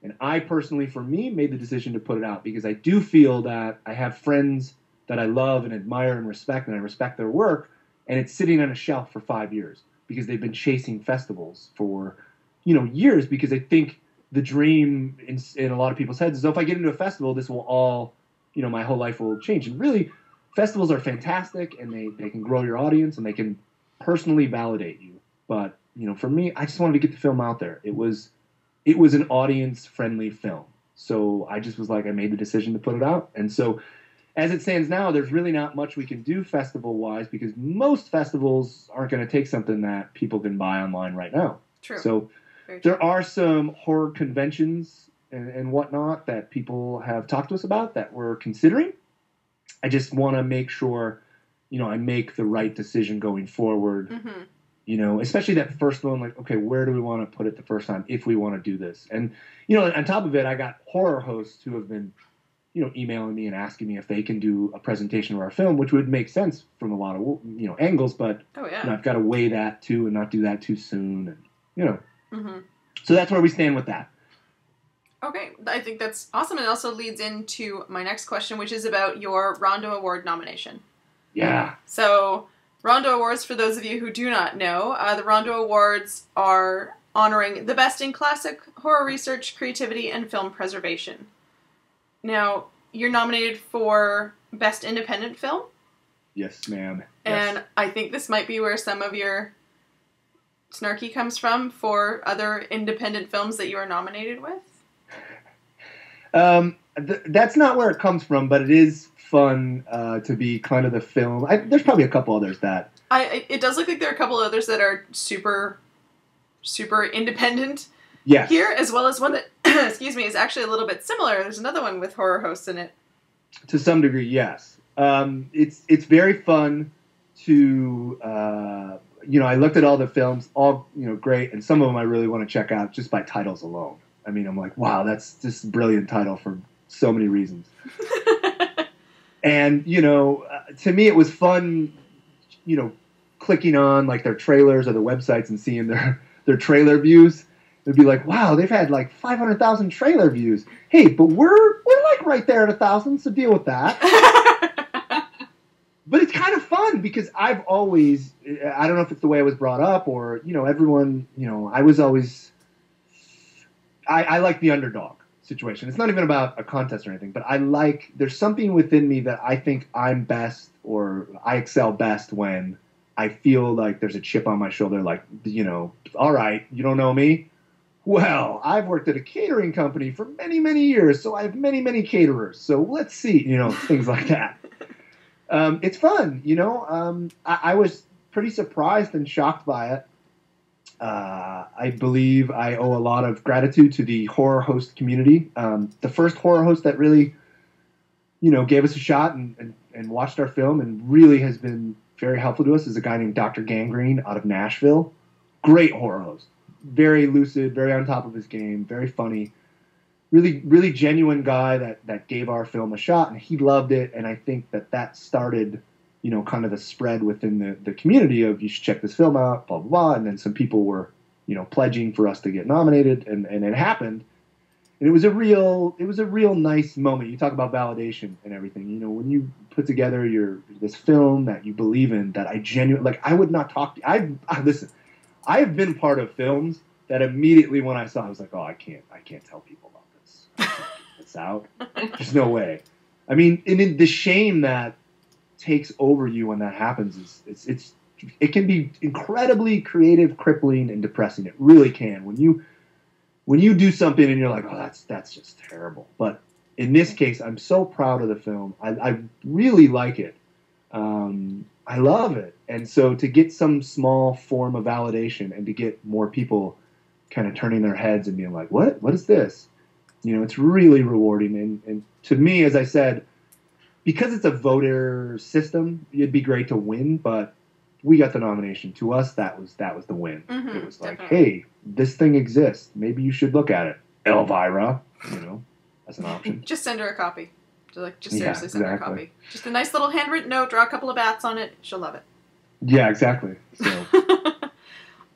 C: And I personally, for me, made the decision to put it out because I do feel that I have friends that I love and admire and respect, and I respect their work, and it's sitting on a shelf for five years because they've been chasing festivals for, you know, years because I think the dream in, in a lot of people's heads is, oh, if I get into a festival, this will all, you know, my whole life will change. And really, festivals are fantastic, and they, they can grow your audience, and they can personally validate you. But you know, for me, I just wanted to get the film out there. It was it was an audience friendly film. So I just was like, I made the decision to put it out. And so as it stands now, there's really not much we can do festival wise because most festivals aren't going to take something that people can buy online right now.
D: True.
C: So. There are some horror conventions and, and whatnot that people have talked to us about that we're considering. I just want to make sure, you know, I make the right decision going forward
D: Mhm.
C: you know, especially that first one, like, okay, where do we want to put it the first time if we want to do this? And, you know, on top of it, I got horror hosts who have been, you know, emailing me and asking me if they can do a presentation of our film, which would make sense from a lot of, you know, angles, but
D: Oh
C: you know. I've got to weigh that too and not do that too soon. And, you know,
D: hmm
C: so that's where we stand with that.
D: Okay, I think that's awesome. and It also leads into my next question, which is about your Rondo Award nomination.
C: Yeah.
D: So, Rondo Awards, for those of you who do not know, uh, the Rondo Awards are honoring the best in classic horror research, creativity, and film preservation. Now, you're nominated for Best Independent Film,
C: Yes, ma'am.
D: and
C: Yes.
D: I think this might be where some of your snarky comes from for other independent films that you are nominated with.
C: Um, th- that's not where it comes from, but it is fun uh, to be kind of the film. I, there's probably a couple others that
D: I it does look like there are a couple others that are super super independent
C: yes.
D: here as well as one that excuse me is actually a little bit similar there's another one with horror hosts in it
C: to some degree, yes. Um, it's it's very fun to uh, you know. I looked at all the films, all you know, great, and some of them I really want to check out just by titles alone. I mean, I'm like, wow, that's just a brilliant title for so many reasons. and you know, uh, to me, it was fun, you know, clicking on like their trailers or the websites and seeing their their trailer views. It'd be like, wow, they've had like 500,000 trailer views. Hey, but we're we're like right there at a thousand, so deal with that. but it's kind of fun because I've always I don't know if it's the way I was brought up or you know everyone you know I was always I, I like the underdog situation. It's not even about a contest or anything, but I like there's something within me that I think I'm best or I excel best when I feel like there's a chip on my shoulder, like you know, all right, you don't know me. Well, I've worked at a catering company for many, many years, so I have many, many caterers. So let's see, you know, things like that. Um, it's fun, you know. Um, I, I was pretty surprised and shocked by it. Uh, I believe I owe a lot of gratitude to the horror host community. Um, the first horror host that really, you know, gave us a shot and, and, and watched our film and really has been very helpful to us is a guy named Dr. Gangrene out of Nashville. Great horror host. Very lucid, very on top of his game, very funny. Really, really genuine guy that, that gave our film a shot, and he loved it. And I think that that started you know, kind of the spread within the, the community of you should check this film out, blah, blah, blah. And then some people were, you know, pledging for us to get nominated and, and it happened. And it was a real, it was a real nice moment. You talk about validation and everything, you know, when you put together your, this film that you believe in that I genuinely, like I would not talk to, I, I listen, I have been part of films that immediately when I saw, I was like, oh, I can't, I can't tell people about this. I can't get this out. There's no way. I mean, and the shame that takes over you when that happens is it's it's it can be incredibly creative, crippling, and depressing. It really can. When you when you do something and you're like, oh, that's that's just terrible. But in this case, I'm so proud of the film. I, I really like it. Um, I love it. And so to get some small form of validation and to get more people kind of turning their heads and being like, what? What is this? You know, it's really rewarding. And, and to me, as I said, because it's a voter system, it'd be great to win, but we got the nomination. To us, that was that was the win.
D: Mhm,
C: it was like,
D: definitely.
C: hey, this thing exists. Maybe you should look at it. Elvira, you know, as an option.
D: Just send her a copy. Just like, just
C: Yeah,
D: seriously send her a copy. Just a nice little handwritten note. Draw a couple of bats on it. She'll love it.
C: Yeah, exactly. So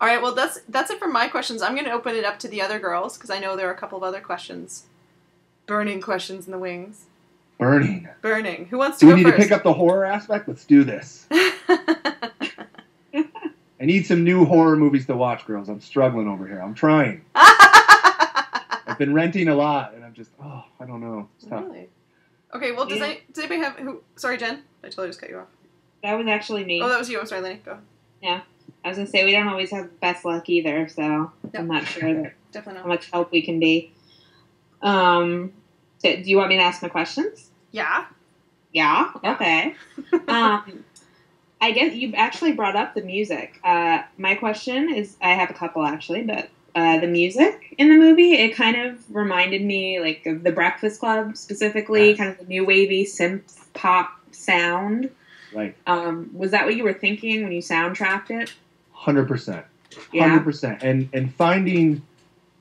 D: All right. Well, that's that's it for my questions. I'm going to open it up to the other girls because I know there are a couple of other questions, burning questions in the wings.
C: burning.
D: Burning. Who wants to
C: Do we need
D: first?
C: to pick up the horror aspect? Let's do this. I need some new horror movies to watch, girls. I'm struggling over here. I'm trying. I've been renting a lot, and I'm just, oh, I don't know. It's tough.
D: really? Okay. Well, does,
E: Yeah.
D: any, does anybody have who? Sorry, Jen. I totally just cut you off.
E: That was actually me.
D: Oh, that was you. I'm sorry, Linnie. Go.
E: I was gonna say we don't always have the best luck either, so I'm not sure that
D: Definitely
E: how much help we can be. Um, so do you want me to ask my questions?
D: Yeah.
E: Yeah. Okay. um, I guess you actually brought up the music. Uh, my question is, I have a couple actually, but uh, the music in the movie it kind of reminded me like of the Breakfast Club specifically,
C: Yes.
E: kind of the new wavy synth pop sound.
C: Right.
E: Um, was that what you were thinking when you soundtracked it?
C: Hundred percent. Hundred percent. And and finding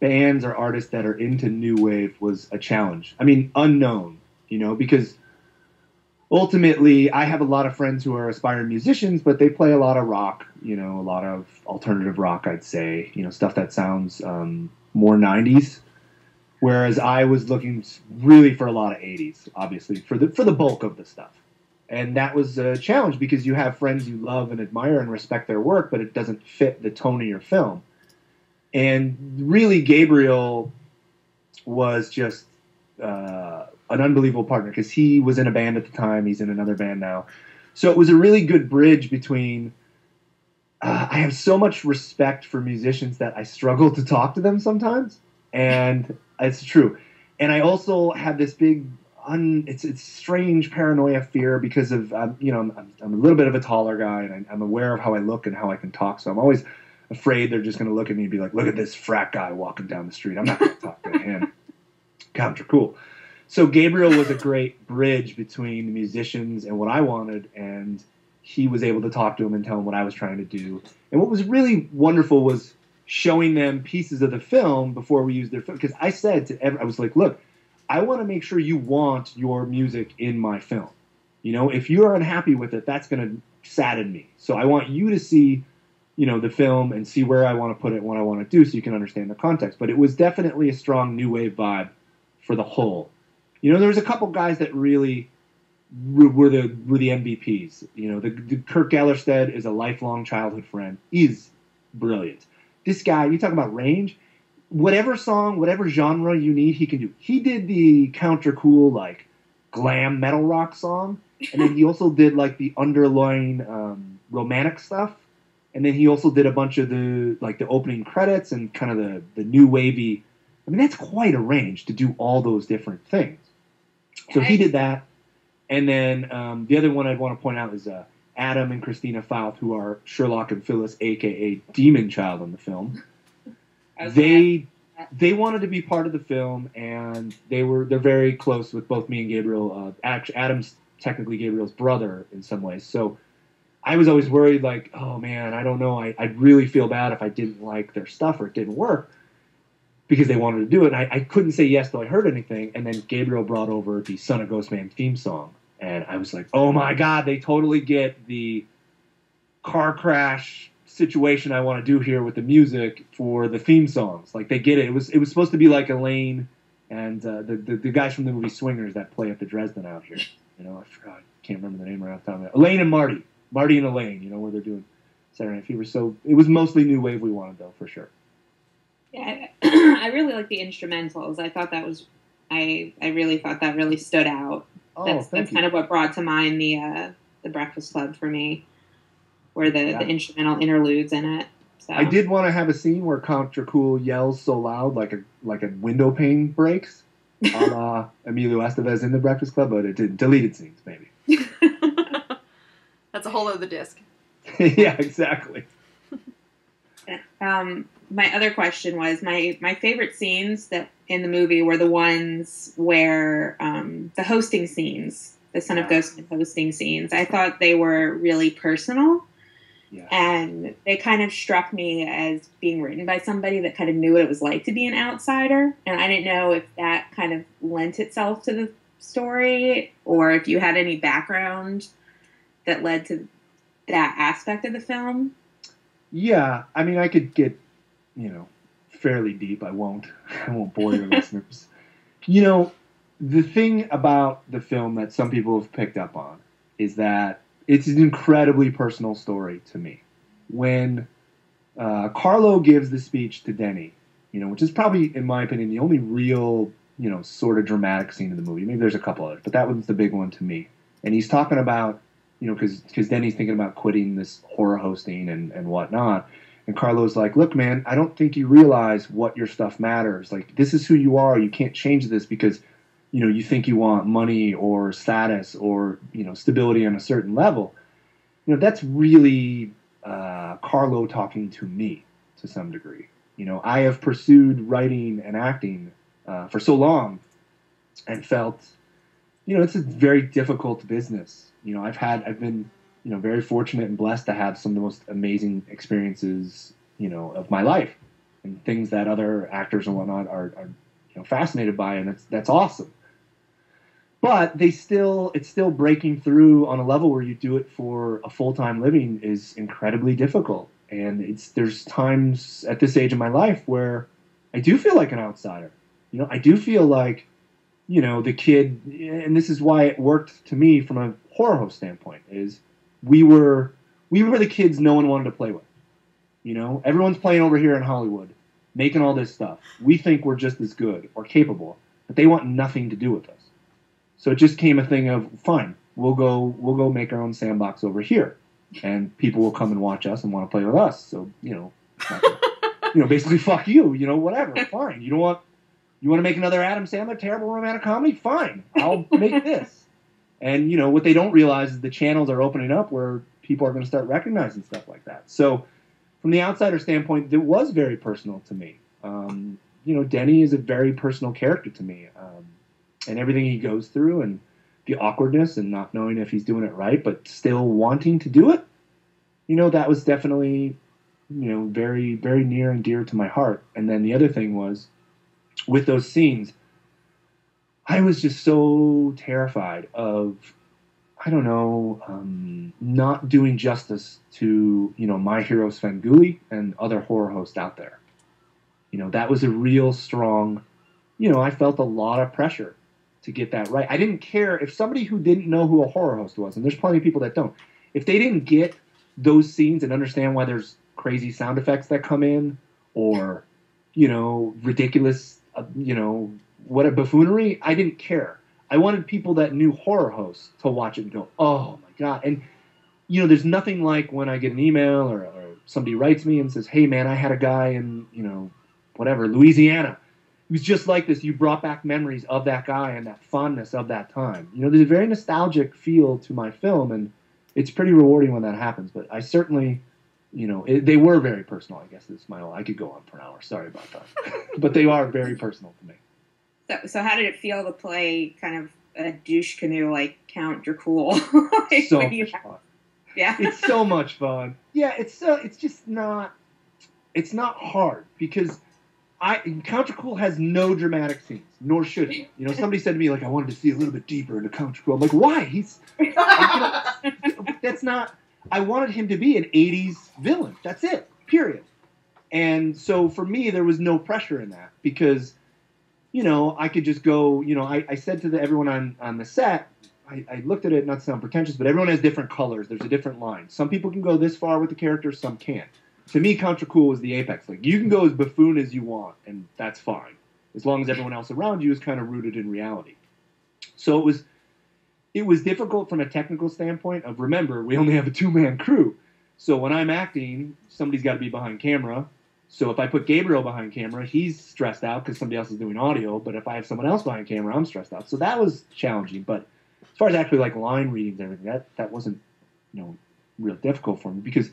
C: bands or artists that are into new wave was a challenge. I mean, unknown, you know, because ultimately I have a lot of friends who are aspiring musicians, but they play a lot of rock, you know, a lot of alternative rock, I'd say, you know, stuff that sounds um, more '90s. Whereas I was looking really for a lot of '80s, obviously for the for the bulk of the stuff. And that was a challenge because you have friends you love and admire and respect their work, but it doesn't fit the tone of your film. And really, Gabriel was just uh, an unbelievable partner because he was in a band at the time. He's in another band now. So it was a really good bridge between. Uh, I have so much respect for musicians that I struggle to talk to them sometimes, and it's true. And I also have this big, un, it's it's strange paranoia fear because of um, you know I'm, I'm a little bit of a taller guy and I, I'm aware of how I look and how I can talk. So I'm always afraid they're just going to look at me and be like, "Look at this frat guy walking down the street." I'm not going to talk to him. Count Dracul. so Gabriel was a great bridge between the musicians and what I wanted, and he was able to talk to them and tell them what I was trying to do. And what was really wonderful was showing them pieces of the film before we used their film. Because I said to every, I was like, look, I want to make sure you want your music in my film. You know, if you're unhappy with it, that's going to sadden me. So I want you to see, you know, the film and see where I want to put it and what I want to do so you can understand the context. But it was definitely a strong new wave vibe for the whole. You know, there was a couple guys that really were the were the MVPs. You know, the, the Kirk Gellerstedt is a lifelong childhood friend. He's brilliant. This guy, you talk about range. Whatever song, whatever genre you need, he can do. He did the Count Dracul like glam metal rock song, and then he also did like the underlying um, romantic stuff. And then he also did a bunch of the like the opening credits and kind of the the new wavy. I mean, that's quite a range to do all those different things. So he did that. And then um, the other one I'd want to point out is uh, Adam and Christina Fouth, who are Sherlock and Phyllis, aka Demon Child, in the film. They they wanted to be part of the film, and they were they're very close with both me and Gabriel. Uh, Adam's technically Gabriel's brother in some ways, so I was always worried, like, oh man, I don't know, I, I'd really feel bad if I didn't like their stuff or it didn't work because they wanted to do it. And I, I couldn't say yes till I heard anything, and then Gabriel brought over the Son of Ghostman theme song, and I was like, oh my god, they totally get the car crash situation I want to do here with the music for the theme songs. Like they get it. It was it was supposed to be like Elayne and uh, the, the the guys from the movie Swingers that play at the Dresden out here. You know, I forgot, can't remember the name right off the top of my head. Elayne and Marty, Marty and Elayne. You know where they're doing Saturday Night Fever. So it was mostly new wave we wanted though for sure.
E: Yeah, I, really like the instrumentals. I thought that was, I I really thought that really stood out.
C: Oh,
E: that's that's
C: you.
E: kind of what brought to mind the uh, the Breakfast Club for me, where the,
C: Yeah.
E: the instrumental interludes in it. So
C: I did want to have a scene where Count Dracul yells so loud like a like a window pane breaks, a la Emilio Estevez in the Breakfast Club, but it did deleted scenes maybe.
D: That's a whole other disc.
C: yeah, exactly.
E: Um, my other question was my my favorite scenes that in the movie were the ones where um, the hosting scenes, the Son of
C: Yeah.
E: Ghostman hosting scenes. I thought they were really personal.
C: Yeah.
E: and they kind of struck me as being written by somebody that kind of knew what it was like to be an outsider and i didn't know if that kind of lent itself to the story or if you had any background that led to that aspect of the film
C: Yeah, I mean, I could get, you know, fairly deep. I won't. I won't bore your listeners. You know, the thing about the film that some people have picked up on is that it's an incredibly personal story to me. When uh, Carlo gives the speech to Denny, you know, which is probably, in my opinion, the only real, you know, sort of dramatic scene in the movie. Maybe there's a couple others, but that one's the big one to me. And he's talking about, you know, because Denny's thinking about quitting this horror hosting and, and whatnot. And Carlo's like, look, man, I don't think you realize what your stuff matters. Like, this is who you are. You can't change this because, you know, you think you want money or status or, you know, stability on a certain level. You know, that's really uh, Carlo talking to me to some degree. You know, I have pursued writing and acting uh, for so long and felt, you know, it's a very difficult business. You know, I've had, I've been, you know, very fortunate and blessed to have some of the most amazing experiences, you know, of my life and things that other actors and whatnot are, are you know, fascinated by, and that's that's awesome. But they still, it's still breaking through on a level where you do it for a full time living is incredibly difficult, and it's there's times at this age of my life where I do feel like an outsider. You know, I do feel like, you know, the kid, and this is why it worked to me from a horror host standpoint is we were we were the kids no one wanted to play with. You know, everyone's playing over here in Hollywood, making all this stuff. We think we're just as good or capable, but they want nothing to do with us. So it just came a thing of fine, we'll go we'll go make our own sandbox over here, and people will come and watch us and want to play with us. So you know, you know, basically fuck you. You know, whatever. Fine. You don't want you want to make another Adam Sandler terrible romantic comedy? Fine, I'll make this. And you know what they don't realize is the channels are opening up where people are going to start recognizing stuff like that. So, from the outsider standpoint, it was very personal to me. Um, you know, Denny is a very personal character to me. Um, and everything he goes through and the awkwardness and not knowing if he's doing it right, but still wanting to do it. You know, that was definitely, you know, very, very near and dear to my heart. And then the other thing was with those scenes, I was just so terrified of, I don't know, um, not doing justice to, you know, my hero Svengoolie and other horror hosts out there. You know, that was a real strong, you know, I felt a lot of pressure to get that right. I didn't care if somebody who didn't know who a horror host was, and there's plenty of people that don't, if they didn't get those scenes and understand why there's crazy sound effects that come in or, you know, ridiculous, uh, you know, what a buffoonery, I didn't care. I wanted people that knew horror hosts to watch it and go, oh my God. And, you know, there's nothing like when I get an email or, or somebody writes me and says, hey man, I had a guy in, you know, whatever, Louisiana was just like this. You brought back memories of that guy and that fondness of that time. You know, there's a very nostalgic feel to my film, and it's pretty rewarding when that happens. But I certainly, you know, it, they were very personal. I guess it's my own. I could go on for an hour. Sorry about that, but they are very personal to me.
E: So, so how did it feel to play kind of a douche canoe like Count Dracul? like,
C: so much fun.
E: yeah.
C: It's so much fun. Yeah, it's so it's just not it's not hard because I Count Dracul has no dramatic scenes, nor should he. You know, somebody said to me like I wanted to see a little bit deeper into Count Dracul. I'm like, why? He's that's not. I wanted him to be an '80s villain. That's it. Period. And so for me, there was no pressure in that because, you know, I could just go. You know, I, I said to the, everyone on on the set, I, I looked at it not to sound pretentious, but everyone has different colors. There's a different line. Some people can go this far with the characters, some can't. To me, Count Dracul is the apex. Like you can go as buffoon as you want, and that's fine, as long as everyone else around you is kind of rooted in reality. So it was it was difficult from a technical standpoint of remember we only have a two man crew so when i'm acting somebody's got to be behind camera so if i put gabriel behind camera he's stressed out because somebody else is doing audio but if i have someone else behind camera i'm stressed out so that was challenging but as far as actually like line readings and everything that that wasn't you know real difficult for me because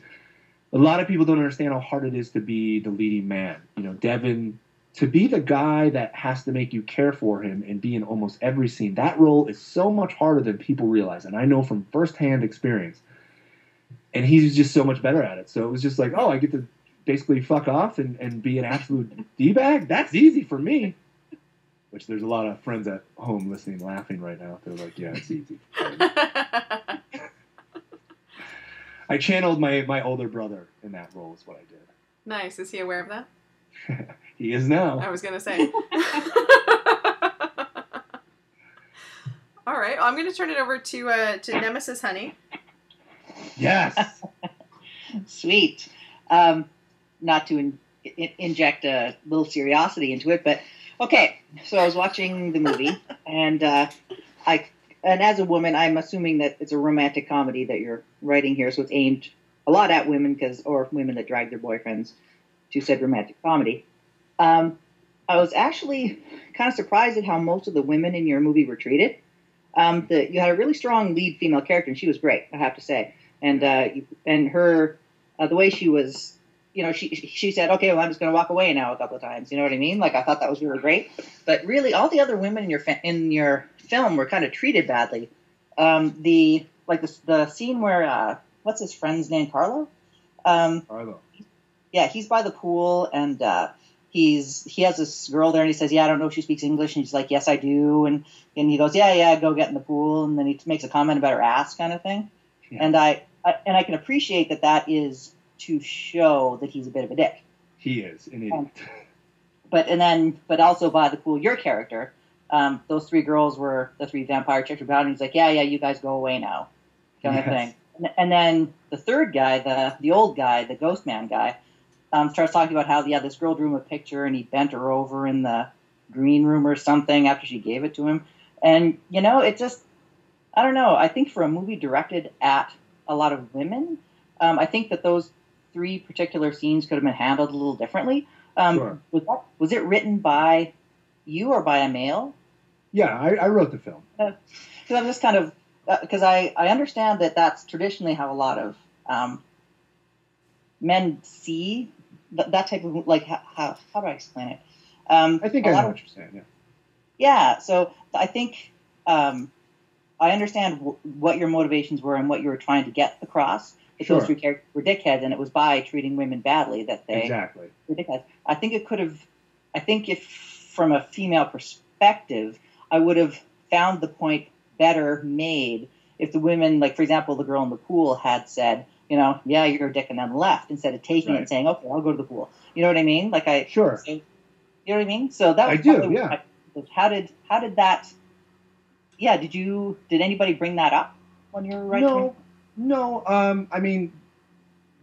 C: a lot of people don't understand how hard it is to be the leading man you know devin to be the guy that has to make you care for him and be in almost every scene, that role is so much harder than people realize. And I know from firsthand experience. And he's just so much better at it. So it was just like, oh, I get to basically fuck off and, and be an absolute D bag? That's easy for me. Which there's a lot of friends at home listening, laughing right now. They're like, yeah, it's easy. I channeled my, my older brother in that role, is what I did.
D: nice. Is he aware of that?
C: He is now.
D: I was gonna say. All right. Well, I'm gonna turn it over to uh, to Nemesis Honey.
C: Yes.
F: Sweet. Um, not to in, in, inject a little curiosity into it, but okay. So I was watching the movie, and uh, I and as a woman, I'm assuming that it's a romantic comedy that you're writing here, so it's aimed a lot at women because or women that drag their boyfriends to said romantic comedy. Um, I was actually kind of surprised at how most of the women in your movie were treated. Um, the, you had a really strong lead female character, and she was great, I have to say. And uh, and her uh, the way she was, you know, she she said, okay, well, I'm just going to walk away now a couple of times. You know what I mean? Like I thought that was really great. But really, all the other women in your in your film were kind of treated badly. Um, the like the the scene where uh, what's his friend's name, Carlo? Um,
C: Arlo.
F: yeah, he's by the pool and uh, he's he has this girl there and he says, Yeah, I don't know if she speaks English and she's like, Yes I do and and he goes, Yeah, yeah, go get in the pool and then he makes a comment about her ass kind of thing.
C: Yeah.
F: And I, I and I can appreciate that that is to show that he's a bit of a dick.
C: He is an idiot.
F: But and then but also by the pool, your character, um, those three girls were the three vampire chicks were bound and he's like, Yeah, yeah, you guys go away now. Kind of thing. And, and then the third guy, the the old guy, the ghost man guy, um, starts talking about how yeah, this girl drew him a picture and he bent her over in the green room or something after she gave it to him. And you know, it just I don't know. I think for a movie directed at a lot of women, um, I think that those three particular scenes could have been handled a little differently. Um,
C: Sure.
F: Was that was it written by you or by a male?
C: Yeah, I, I wrote the film.
F: Because I'm just kind of because I I understand that that's traditionally how a lot of um, men see th- that type of like how, how how do I explain it? Um,
C: I think I know
F: of-
C: what you're saying. Yeah.
F: Yeah, so I think um, I understand w- what your motivations were and what you were trying to get across. If
C: Sure.
F: those three characters were dickheads, and it was by treating women badly that they
C: Exactly.
F: were dickheads. I think it could have. I think if from a female perspective, I would have found the point better made if the women, like for example, the girl in the pool had said, you know, yeah, you're a dick, and then left instead of taking it and saying, okay, I'll go to the pool. You know what I mean? Like I,
C: Sure.
F: you know what I mean? So that was
C: I do, yeah.
F: I- how did how did that? Yeah, did you did anybody bring that up when you were writing?
C: No, no. Um, I mean,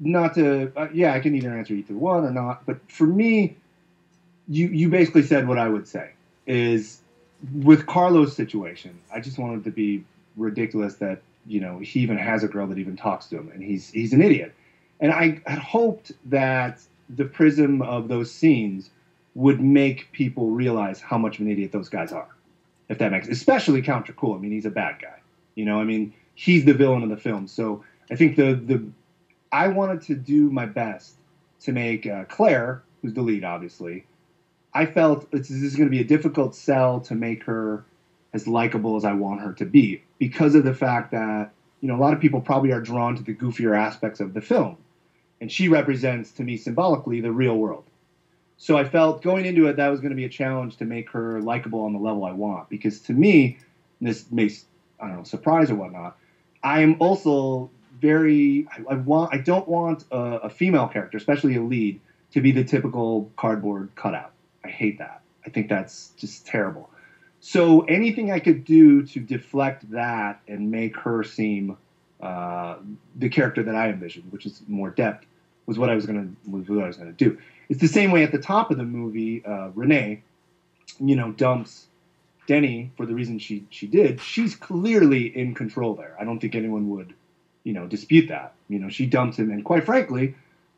C: not to. Uh, yeah, I can either answer either one or not. But for me, you you basically said what I would say is with Carlos' situation. I just wanted to be ridiculous that you know he even has a girl that even talks to him, and he's he's an idiot. And I had hoped that the prism of those scenes would make people realize how much of an idiot those guys are. If that makes, especially Count. I mean, he's a bad guy. You know, I mean, he's the villain of the film. So I think the the I wanted to do my best to make uh, Claire, who's the lead, obviously. I felt this is going to be a difficult sell to make her as likable as I want her to be because of the fact that you know a lot of people probably are drawn to the goofier aspects of the film, and she represents to me symbolically the real world. So I felt going into it that was going to be a challenge to make her likable on the level I want because to me this makes I don't know surprise or whatnot. I am also very I, I want I don't want a, a female character, especially a lead, to be the typical cardboard cutout. I hate that. I think that's just terrible. So anything I could do to deflect that and make her seem uh, the character that I envisioned, which is more depth, was what I was gonna was what I was gonna do. It's the same way at the top of the movie. Uh, Renee, you know, dumps Denny for the reason she she did. She's clearly in control there. I don't think anyone would, you know, dispute that. You know, she dumps him, and quite frankly,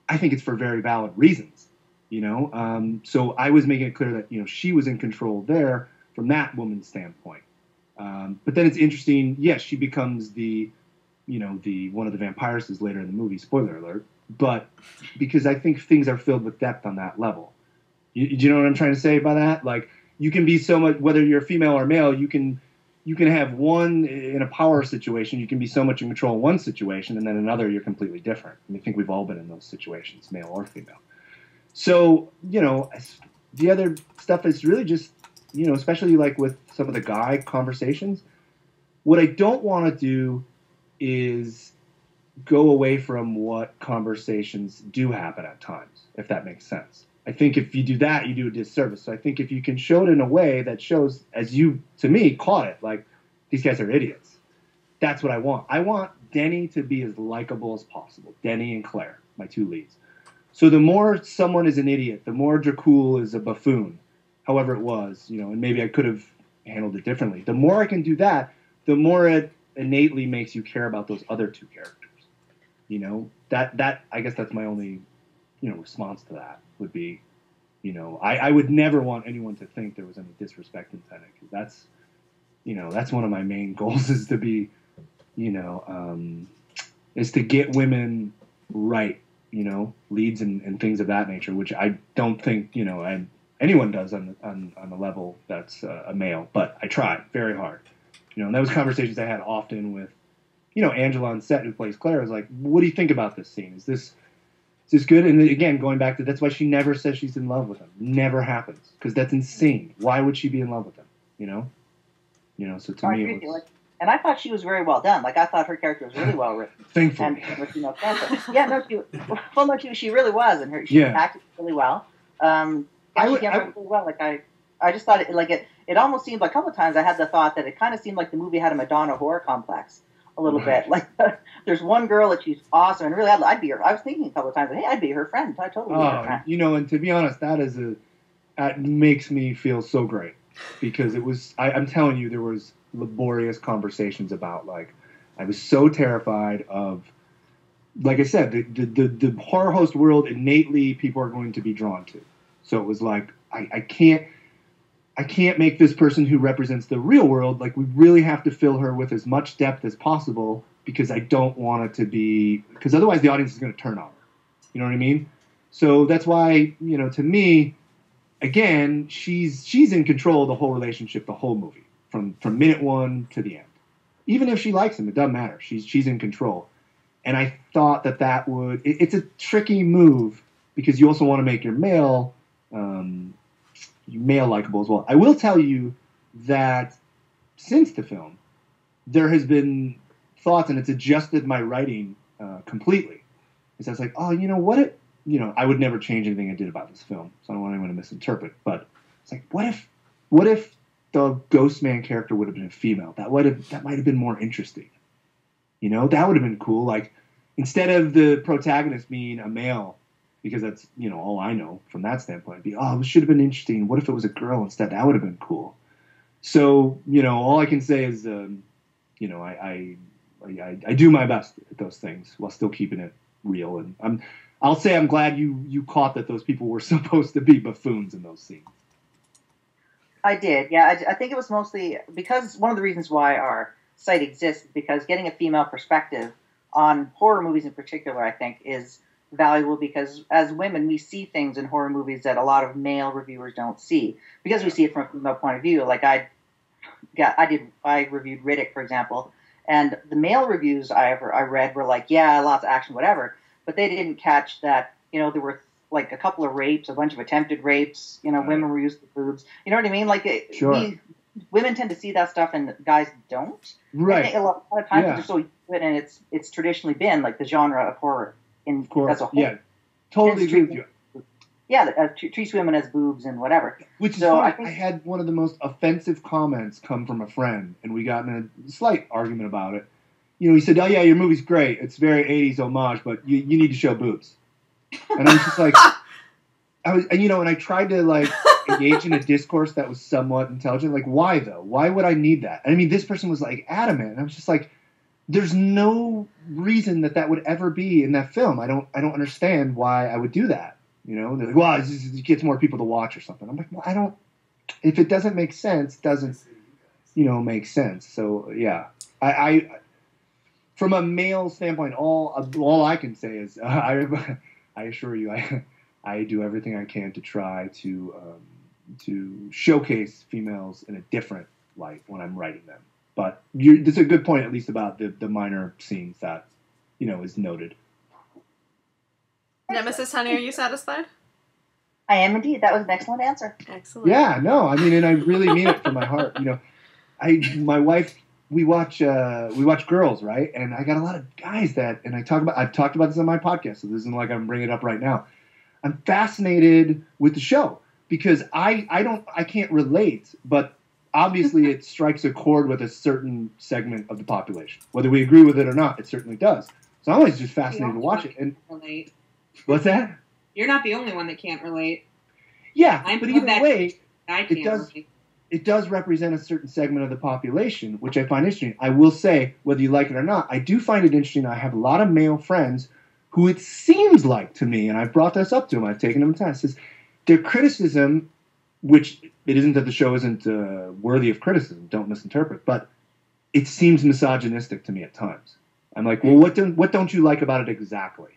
C: I think it's for very valid reasons. You know, um, so I was making it clear that you know she was in control there from that woman's standpoint. Um, but then it's interesting. Yes, she becomes the, you know, the one of the vampiresses later in the movie. Spoiler alert. But because I think things are filled with depth on that level. You, do you know what I'm trying to say by that? Like you can be so much whether you're female or male, you can you can have one in a power situation, you can be so much in control in one situation, and then another you're completely different. And I think we've all been in those situations, male or female. So you know, the other stuff is really just you know, especially like with some of the guy conversations. What I don't want to do is go away from what conversations do happen at times, if that makes sense. I think if you do that, you do a disservice. So I think if you can show it in a way that shows, as you to me caught it, like these guys are idiots. That's what I want. I want Denny to be as likable as possible. Denny and Claire, my two leads. So the more someone is an idiot, the more Dracul is a buffoon, however it was, you know, and maybe I could have handled it differently. The more I can do that, the more it innately makes you care about those other two characters. You know, that that I guess that's my only, you know, response to that would be, you know, I, I would never want anyone to think there was any disrespect in Tenet because that's, you know, that's one of my main goals is to be, you know, um, is to get women right, you know, leads and, and things of that nature, which I don't think, you know, I, anyone does on, on, on the level that's uh, a male, but I try very hard. You know, and that was conversations I had often with, you know, Angela on set who plays Claire. I was like, what do you think about this scene? Is this is this good? And again, going back to that's why she never says she's in love with him. Never happens because that's insane. Why would she be in love with him? You know, you know. So to me, it was
F: Like, and I thought she was very well done. Like I thought her character was really well written.
C: thankfully.
F: and with female character. Yeah, no, she well, no, she, she really was, and her she
C: Yeah.
F: acted really well. Um,
C: I would-
F: she
C: I
F: really well. Like I, I just thought it like it. It almost seemed like a couple of times I had the thought that it kind of seemed like the movie had a Madonna whore complex a little
C: Right.
F: bit. Like there's one girl that she's awesome, and really I'd, I'd be her. I was thinking a couple of times, hey, I'd be her friend. I totally be her
C: Oh,
F: friend.
C: you know, and to be honest, that is a that makes me feel so great because it was. I, I'm telling you, there was laborious conversations about like I was so terrified of. Like I said, the, the, the, the horror host world innately people are going to be drawn to. So it was like I, I can't I can't make this person who represents the real world like we really have to fill her with as much depth as possible because I don't want it to be because otherwise the audience is going to turn on her. You know what I mean? So that's why, you know, to me, again, she's she's in control of the whole relationship, the whole movie, from from minute one to the end. Even if she likes him, it doesn't matter. She's she's in control. And I thought that that would it, it's a tricky move because you also want to make your male um, male likable as well. I will tell you that since the film, there has been thoughts, and it's adjusted my writing uh, completely. Is I was like, oh, you know what? It, you know, I would never change anything I did about this film, so I don't want anyone to misinterpret. But it's like, what if, what if the Ghost Man character would have been a female? That would have that might have been more interesting. You know, that would have been cool. Like instead of the protagonist being a male, because that's you know all I know from that standpoint. Be oh, it should have been interesting. What if it was a girl instead? That would have been cool. So you know, all I can say is, um, you know, I, I, I I do my best at those things while still keeping it real. And I'm I'll say I'm glad you you caught that those people were supposed to be buffoons in those scenes.
F: I did, yeah. I, I think it was mostly because one of the reasons why our site exists because getting a female perspective on horror movies in particular, I think, is valuable because as women we see things in horror movies that a lot of male reviewers don't see because we see it from a female point of view. Like I got, I did, I reviewed Riddick, for example, and the male reviews I ever I read were like, yeah, lots of action, whatever, but they didn't catch that you know there were like a couple of rapes, a bunch of attempted rapes. You know,
C: Right.
F: women were used for boobs. You know what I mean? Like it,
C: Sure.
F: we, women tend to see that stuff and guys don't. Think
C: Right.
F: a lot, of times
C: Yeah.
F: they're so used to it, and it's it's traditionally been like the genre of horror in
C: Of course.
F: as a whole.
C: Yeah. Totally agree with you.
F: yeah, uh, t- treats women as boobs and whatever.
C: Which is
F: So,
C: funny.
F: I
C: I, had one of the most offensive comments come from a friend, and we got in a slight argument about it. You know, he said, "Oh yeah, your movie's great. It's very '80s homage, but you, you need to show boobs." And I was just like, I was, and you know, and I tried to like engage in a discourse that was somewhat intelligent. Like, why though? Why would I need that? I mean, this person was like adamant, and I was just like, "There's no reason that that would ever be in that film. I don't, I don't understand why I would do that." You know, they're like, well, it's just, it gets more people to watch or something. I'm like, well, I don't. If it doesn't make sense, doesn't you know make sense? So yeah, I, I from a male standpoint, all all I can say is uh, I I assure you, I I do everything I can to try to um, to showcase females in a different light when I'm writing them. But you there's a good point, at least about the the minor scenes that you know is noted.
D: Nemesis, honey, are you satisfied?
F: I am indeed. That was an excellent answer.
D: Excellent.
C: Yeah, no, I mean, and I really mean it from my heart. You know, I my wife we watch uh, we watch Girls, right? And I got a lot of guys that, and I talk about I've talked about this on my podcast, so this isn't like I'm bringing it up right now. I'm fascinated with the show because I I don't I can't relate, but obviously it strikes a chord with a certain segment of the population, whether we agree with it or not. It certainly does. So I'm always just fascinated to watch it. And
E: relate.
C: what's that?
E: You're not the only one that can't relate.
C: Yeah,
E: I'm
C: but either way,
E: I can't
C: does-
E: relate.
C: It does represent a certain segment of the population, which I find interesting. I will say, whether you like it or not, I do find it interesting. I have a lot of male friends who it seems like to me, and I've brought this up to them, I've taken them to task, is their criticism, which it isn't that the show isn't uh, worthy of criticism, don't misinterpret, but it seems misogynistic to me at times. I'm like, well, what don't, what don't you like about it exactly?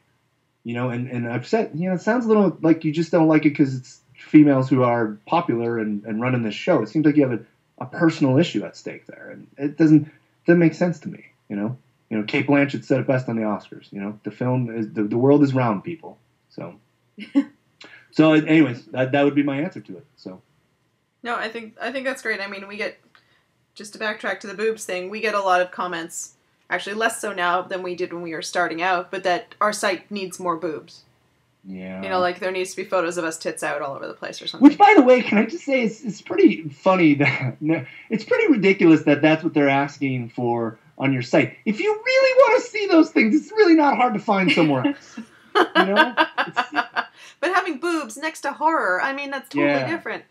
C: You know, and, and I've said, you know, it sounds a little like you just don't like it because it's females who are popular and, and running this show. It seems like you have a, a personal issue at stake there, and it doesn't doesn't make sense to me. You know, you know, Cate Blanchett said it best on the Oscars. You know, the film is the, the world is round, people. So, so anyways, that that would be my answer to it. So
D: No, I think I think that's great. I mean, we get just to backtrack to the boobs thing, we get a lot of comments. Actually, less so now than we did when we were starting out, but that our site needs more boobs.
C: Yeah,
D: You know, like there needs to be photos of us tits out all over the place or something.
C: Which, by the way, can I just say it's, it's pretty funny that it's pretty ridiculous that that's what they're asking for on your site. If you really want to see those things, it's really not hard to find somewhere else. You know,
D: but having boobs next to horror, I mean, that's totally
C: Yeah.
D: different.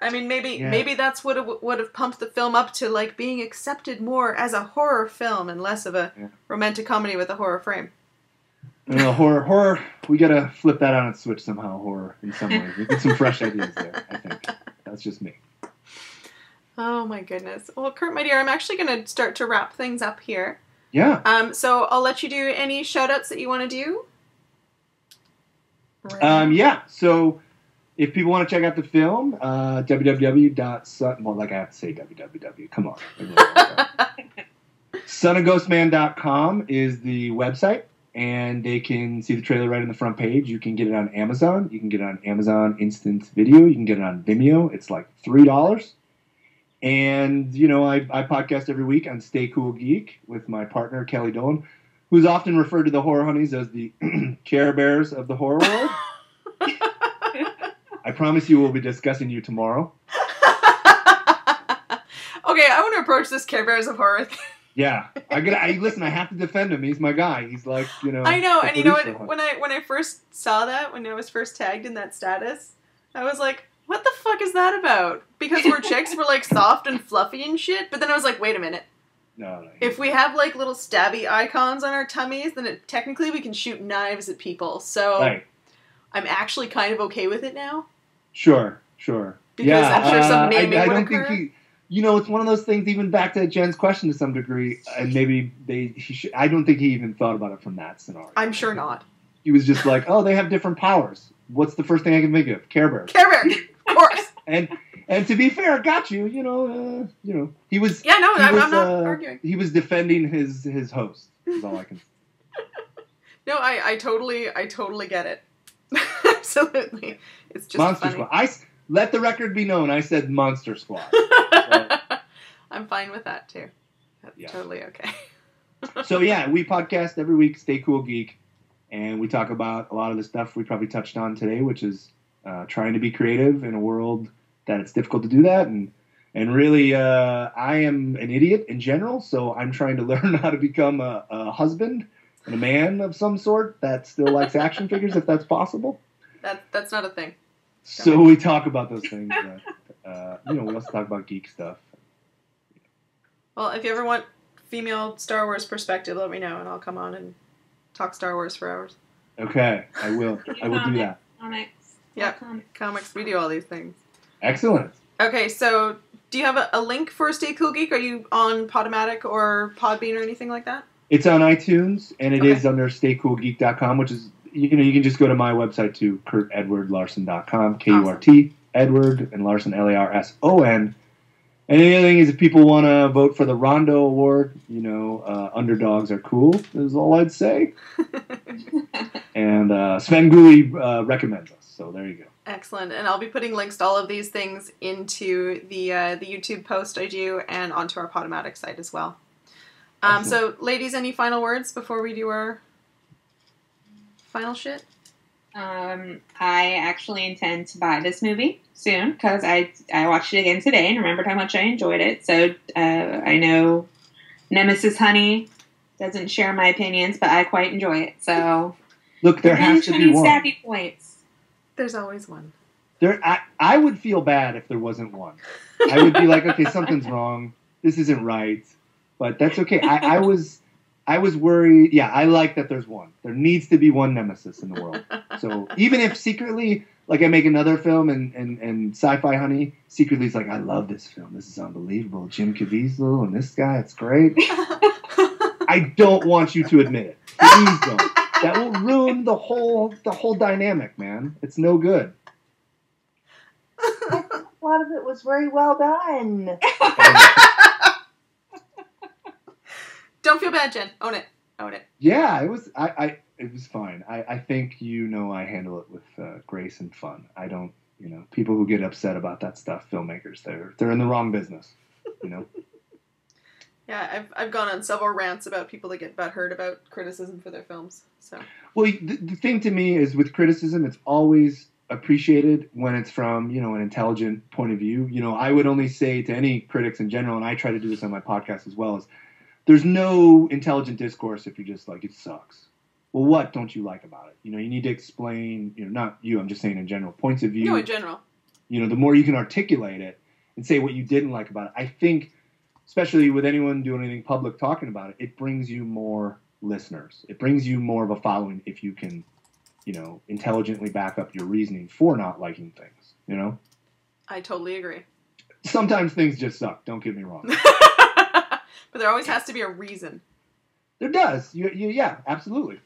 D: I mean, maybe
C: Yeah.
D: maybe that's what would have pumped the film up to, like being accepted more as a horror film and less of a
C: Yeah.
D: romantic comedy with a horror frame.
C: Know, horror, horror. We gotta flip that on its switch somehow. Horror in some ways. We get some fresh ideas there. I think that's just me.
D: Oh my goodness. Well, Kurt, my dear, I'm actually going to start to wrap things up here.
C: Yeah.
D: Um, so I'll let you do any shout outs that you want to do. Right.
C: Um, yeah. So if people want to check out the film, uh, www. Well, like I have to say www. Come on. Sonofghostman.com is the website, and they can see the trailer right on the front page. You can get it on Amazon. You can get it on Amazon Instant Video. You can get it on Vimeo. It's like three dollars. And you know, I, I podcast every week on Stay Cool Geek with my partner Kelly Dolan, who's often referred to the horror honeys as the Care Bears of the horror world. I promise you, we'll be discussing you tomorrow.
D: okay, I want to approach this Care Bears of horror. thing.
C: Yeah, I got. I listen. I have to defend him. He's my guy. He's like, you know.
D: I know, and you know what? When I when I first saw that, when I was first tagged in that status, I was like, "What the fuck is that about?" Because we're chicks, we're like soft and fluffy and shit. But then I was like, "Wait a minute.
C: No, no.
D: If we have like little stabby icons on our tummies, then it, technically we can shoot knives at people." So
C: Right.
D: I'm actually kind of okay with it now.
C: Sure. Sure.
D: Because
C: yeah.
D: I'm sure some
C: uh,
D: maiming
C: I, don't
D: occur.
C: think he. You know, it's one of those things. Even back to Jen's question to some degree, and maybe they. He should, I don't think he even thought about it from that scenario.
D: I'm sure not.
C: He was just like, "Oh, they have different powers. What's the first thing I can think of? Care Bears."
D: Care Bears, of course.
C: And and to be fair, got you. You know, uh, you know, he was.
D: Yeah, no, I'm,
C: was,
D: I'm not
C: uh,
D: arguing.
C: He was defending his his host. Is all I can.
D: No, I, I totally, I totally get it. Absolutely, it's just
C: Monster
D: funny.
C: Squad. I let the record be known. I said Monster Squad.
D: I'm fine with that too. That's
C: Yeah.
D: totally okay.
C: so yeah, we podcast every week. Stay cool, geek, and we talk about a lot of the stuff we probably touched on today, which is uh, trying to be creative in a world that it's difficult to do that, and and really, uh, I am an idiot in general, so I'm trying to learn how to become a, a husband and a man of some sort that still likes action figures, if that's possible.
D: That that's not a thing.
C: So we talk about those things. But, uh, you know, we also talk about geek stuff.
D: Well, if you ever want female Star Wars perspective, let me know, and I'll come on and talk Star Wars for hours.
C: Okay, I will. I will do that.
E: Comics.
D: Yep.
E: Comics.
D: Comics, we do all these things.
C: Excellent.
D: Okay, so do you have a, a link for Stay Cool Geek? Are you on Podomatic or Podbean or anything like that?
C: It's on iTunes and it
D: Okay.
C: is under staycoolgeek.com, which is you know you can just go to my website too, kurtedwardlarson.com, K U R T Edward and Larson L A R S O N. And the other thing is, if people want to vote for the Rondo Award, you know, uh, underdogs are cool. Is all I'd say. and uh, Svengoolie uh, recommends us, so there you go.
D: Excellent, and I'll be putting links to all of these things into the uh, the YouTube post I do and onto our Podomatic site as well. Um, so, ladies, any final words before we do our final shit?
E: Um, I actually intend to buy this movie soon because I I watched it again today and remembered how much I enjoyed it. So uh, I know Nemesis Honey doesn't share my opinions, but I quite enjoy it. So
C: Look, there has to be one.
E: stabby points.
D: There's always one.
C: There, I, I would feel bad if there wasn't one. I would be like, okay, something's wrong. This isn't right. But that's okay. I, I was, I was worried. Yeah, I like that there's one. There needs to be one nemesis in the world. So even if secretly, like I make another film and and and Sci-Fi Honey secretly is like, I love this film. This is unbelievable. Jim Caviezel and this guy, it's great. I don't want you to admit it. Please don't. That will ruin the whole the whole dynamic, man. It's no good.
G: A lot of it was very well done.
D: Don't feel bad, Jen. Own it. Own it.
C: Yeah, it was. I, I it was fine. I, I think you know I handle it with uh, grace and fun. I don't. You know, people who get upset about that stuff, filmmakers, they're they're in the wrong business. You know.
D: Yeah, I've, I've gone on several rants about people that get butthurt about criticism for their films. So
C: well, the, the thing to me is with criticism, it's always appreciated when it's from you know an intelligent point of view. You know, I would only say to any critics in general, and I try to do this on my podcast as well, is there's no intelligent discourse if you're just like it sucks. Well, what don't you like about it? You know, you need to explain. You know, not you. I'm just saying in general points of view.
D: no, in general.
C: you know, the more you can articulate it and say what you didn't like about it, I think, especially with anyone doing anything public talking about it, it brings you more listeners. It brings you more of a following if you can, you know, intelligently back up your reasoning for not liking things. You know,
D: I totally agree.
C: sometimes things just suck. Don't get me wrong.
D: but there always has to be a reason.
C: there does. You, you, yeah, absolutely.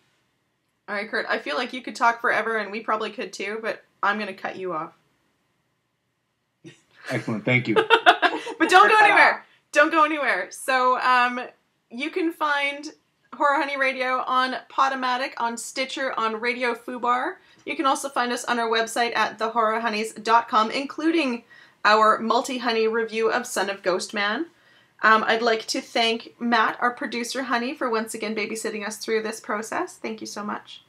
D: All right, Kurt. I feel like you could talk forever, and we probably could too. But I'm going to cut you off.
C: Excellent. Thank you.
D: but don't go anywhere. Don't go anywhere. So um, you can find Horror Honey Radio on Podomatic, on Stitcher, on Radio Fubar. You can also find us on our website at thehorrorhoneys.com, including our multi honey review of Son of Ghostman. Um, I'd like to thank Matt, our producer, Honey, for once again babysitting us through this process. Thank you so much.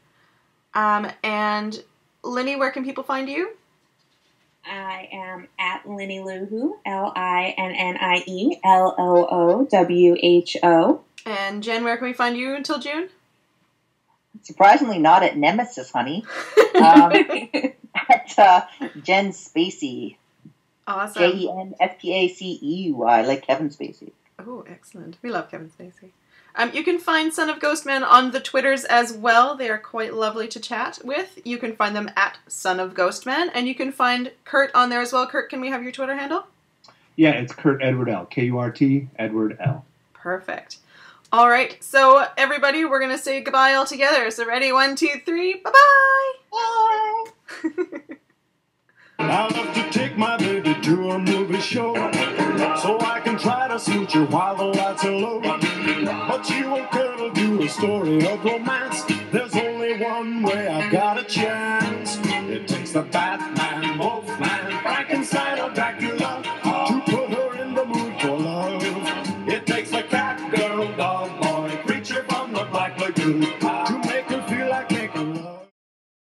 D: Um, and Linnie, where can people find you?
E: I am at Linnie Loowho, L I N N I E L O O W H O.
D: And Jen, where can we find you until June?
F: Surprisingly, not at Nemesis, honey. Um, at uh, Jen Spacey.
D: Awesome.
F: J E N S P A C E Y, like Kevin Spacey.
D: Oh, excellent. We love Kevin Spacey. Um, you can find Son of Ghostman on the Twitters as well. They are quite lovely to chat with. You can find them at Son of Ghostman, and you can find Kurt on there as well. Kurt, can we have your Twitter handle?
C: Yeah, it's Kurt Edward L. K U R T Edward L.
D: Perfect. All right, so everybody, we're gonna say goodbye all together. So ready? One, two, three. Bye bye.
F: Bye.
H: I love to take my baby to a movie show so I can try to suit you while the lights are low. But you won't cuddle do a story of romance. There's only one way I've got a chance. It takes the Batman, Wolfman, Frankenstein, or Dracula to put her in the mood for love. It takes the cat girl, dog boy, creature from the Black Lagoon.